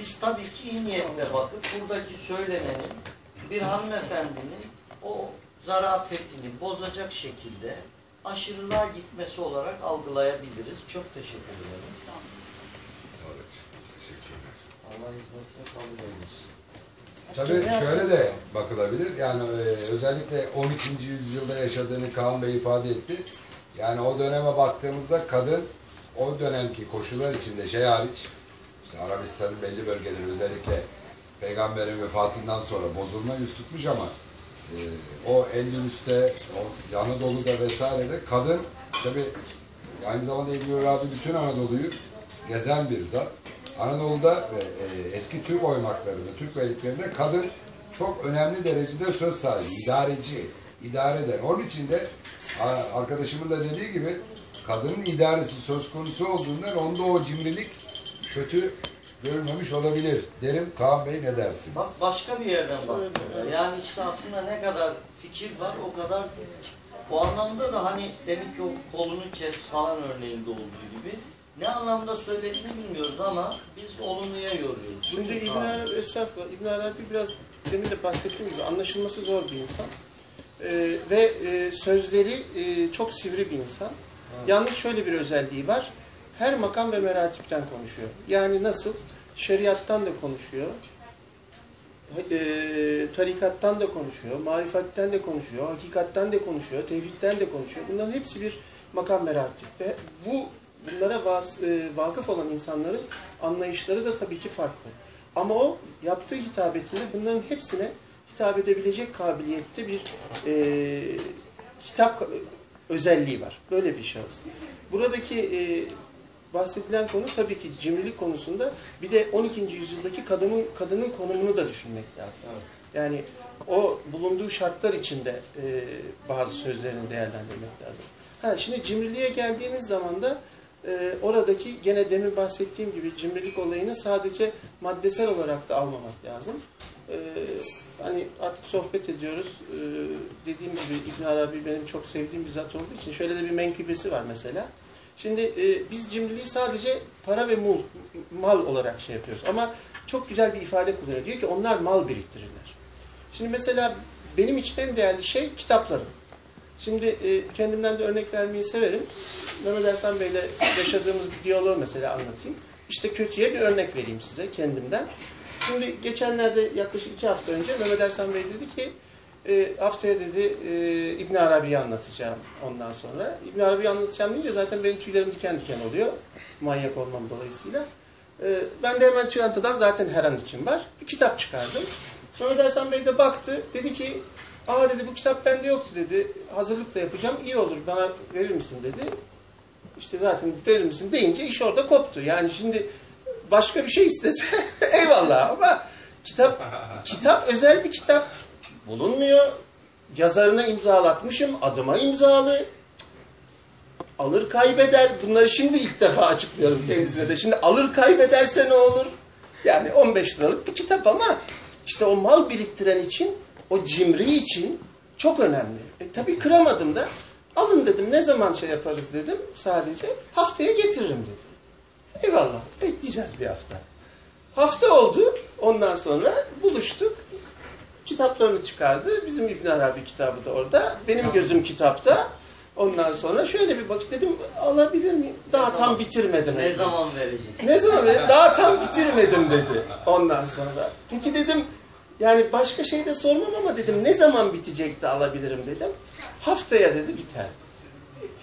A: biz tabii ki iyi niyetle bakıp buradaki söylenenin bir hanımefendinin o zarafetini bozacak şekilde aşırılığa gitmesi olarak algılayabiliriz. Çok teşekkür ederim.
D: Sağ olun. Teşekkürler.
A: Allah hizmetine kabul eylesin.
D: Tabii şöyle de bakılabilir. Yani e, özellikle 12. yüzyılda yaşadığını Kaan Bey ifade etti. Yani o döneme baktığımızda kadın o dönemki koşullar içinde şey hariç işte Arabistan'ın belli bölgeleri özellikle peygamberin vefatından sonra bozulma yüz tutmuş ama e, o Endülüs'te, o Anadolu'da vesairede kadın tabi aynı zamanda İbn Arabi bütün Anadolu'yu gezen bir zat. Anadolu'da ve e, eski Türk oymaklarında, Türk beyliklerinde kadın çok önemli derecede söz sahibi, idareci, idare eder. Onun için de arkadaşımın da dediği gibi kadının idaresi söz konusu olduğundan onda o cimrilik kötü görülmemiş olabilir derim. Kaan Bey ne dersiniz?
A: Bak başka bir yerden bak. Yani işte aslında ne kadar fikir var o kadar o anlamda da hani demin ki o kolunu kes falan örneğinde olduğu gibi ne anlamda söylediğini bilmiyoruz ama biz olumluya yoruyoruz.
C: Şimdi İbn. Arabi, estağfurullah, İbn Arabi biraz demin de bahsettiğim gibi anlaşılması zor bir insan. Ee, ve e, sözleri e, çok sivri bir insan. Yalnız şöyle bir özelliği var. Her makam ve meratipten konuşuyor. Yani nasıl? Şeriattan da konuşuyor. E, tarikattan da konuşuyor. Marifetten de konuşuyor. Hakikatten de konuşuyor. Tevhidden de konuşuyor. Bunların hepsi bir makam meratip. Ve bu bunlara vas, e, vakıf olan insanların anlayışları da tabii ki farklı. Ama o yaptığı hitabetinde bunların hepsine hitap edebilecek kabiliyette bir e, kitap özelliği var. Böyle bir şahıs. Buradaki e, bahsedilen konu tabii ki cimrilik konusunda bir de 12. yüzyıldaki kadının kadının konumunu da düşünmek lazım.
A: Evet.
C: Yani o bulunduğu şartlar içinde e, bazı sözlerini değerlendirmek lazım. Ha, şimdi cimriliğe geldiğimiz zaman da e, oradaki gene demin bahsettiğim gibi cimrilik olayını sadece maddesel olarak da almamak lazım. E, hani artık sohbet ediyoruz. E, dediğim gibi İbn Arabi benim çok sevdiğim bir zat olduğu için şöyle de bir menkıbesi var mesela. Şimdi e, biz cimriliği sadece para ve mul, mal olarak şey yapıyoruz. Ama çok güzel bir ifade kullanıyor. Diyor ki onlar mal biriktirirler. Şimdi mesela benim için en değerli şey kitaplarım. Şimdi e, kendimden de örnek vermeyi severim. Mehmet Ersan Bey'le yaşadığımız bir diyaloğu mesela anlatayım. İşte kötüye bir örnek vereyim size kendimden. Şimdi geçenlerde yaklaşık iki hafta önce Mehmet Ersan Bey dedi ki e, haftaya dedi e, İbn Arabi'yi anlatacağım ondan sonra. İbn Arabi'yi anlatacağım deyince zaten benim tüylerim diken diken oluyor. Manyak olmam dolayısıyla. E, ben de hemen çantadan zaten her an için var. Bir kitap çıkardım. Mehmet Ersan Bey de baktı. Dedi ki aa dedi bu kitap bende yoktu dedi. Hazırlık da yapacağım. iyi olur bana verir misin dedi. İşte zaten verir misin deyince iş orada koptu. Yani şimdi başka bir şey istese eyvallah ama kitap kitap özel bir kitap bulunmuyor. Yazarına imzalatmışım. Adıma imzalı. Alır kaybeder. Bunları şimdi ilk defa açıklıyorum kendisine de. Şimdi alır kaybederse ne olur? Yani 15 liralık bir kitap ama işte o mal biriktiren için, o cimri için çok önemli. E tabii kıramadım da. Alın dedim. Ne zaman şey yaparız dedim. Sadece haftaya getiririm dedi. Eyvallah. Bekleyeceğiz bir hafta. Hafta oldu. Ondan sonra buluştuk. Kitaplarını çıkardı. Bizim İbn Arabi kitabı da orada. Benim gözüm kitapta. Ondan sonra şöyle bir bak dedim alabilir miyim? Daha tam bitirmedim.
A: Ne zaman vereceksin?
C: Ne zaman verir? Daha tam bitirmedim dedi. Ondan sonra. Peki dedim yani başka şey de sormam ama dedim ne zaman bitecek de alabilirim dedim. Haftaya dedi biter.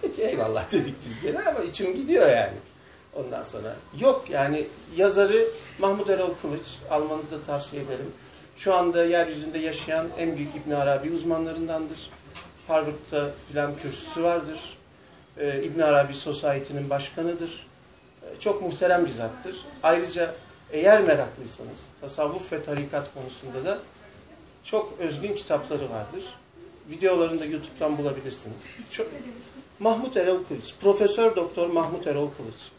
C: Peki eyvallah dedik biz gene ama içim gidiyor yani. Ondan sonra yok yani yazarı Mahmud Erol Kılıç almanızı da tavsiye ederim. Şu anda yeryüzünde yaşayan en büyük İbn Arabi uzmanlarındandır. Harvard'da filan kürsüsü vardır. E, İbn Arabi Society'nin başkanıdır. E, çok muhterem bir zattır. Ayrıca eğer meraklıysanız tasavvuf ve tarikat konusunda da çok özgün kitapları vardır. Videolarını da YouTube'dan bulabilirsiniz. Çok, Mahmut Erol Kılıç, Profesör Doktor Mahmut Erol Kılıç.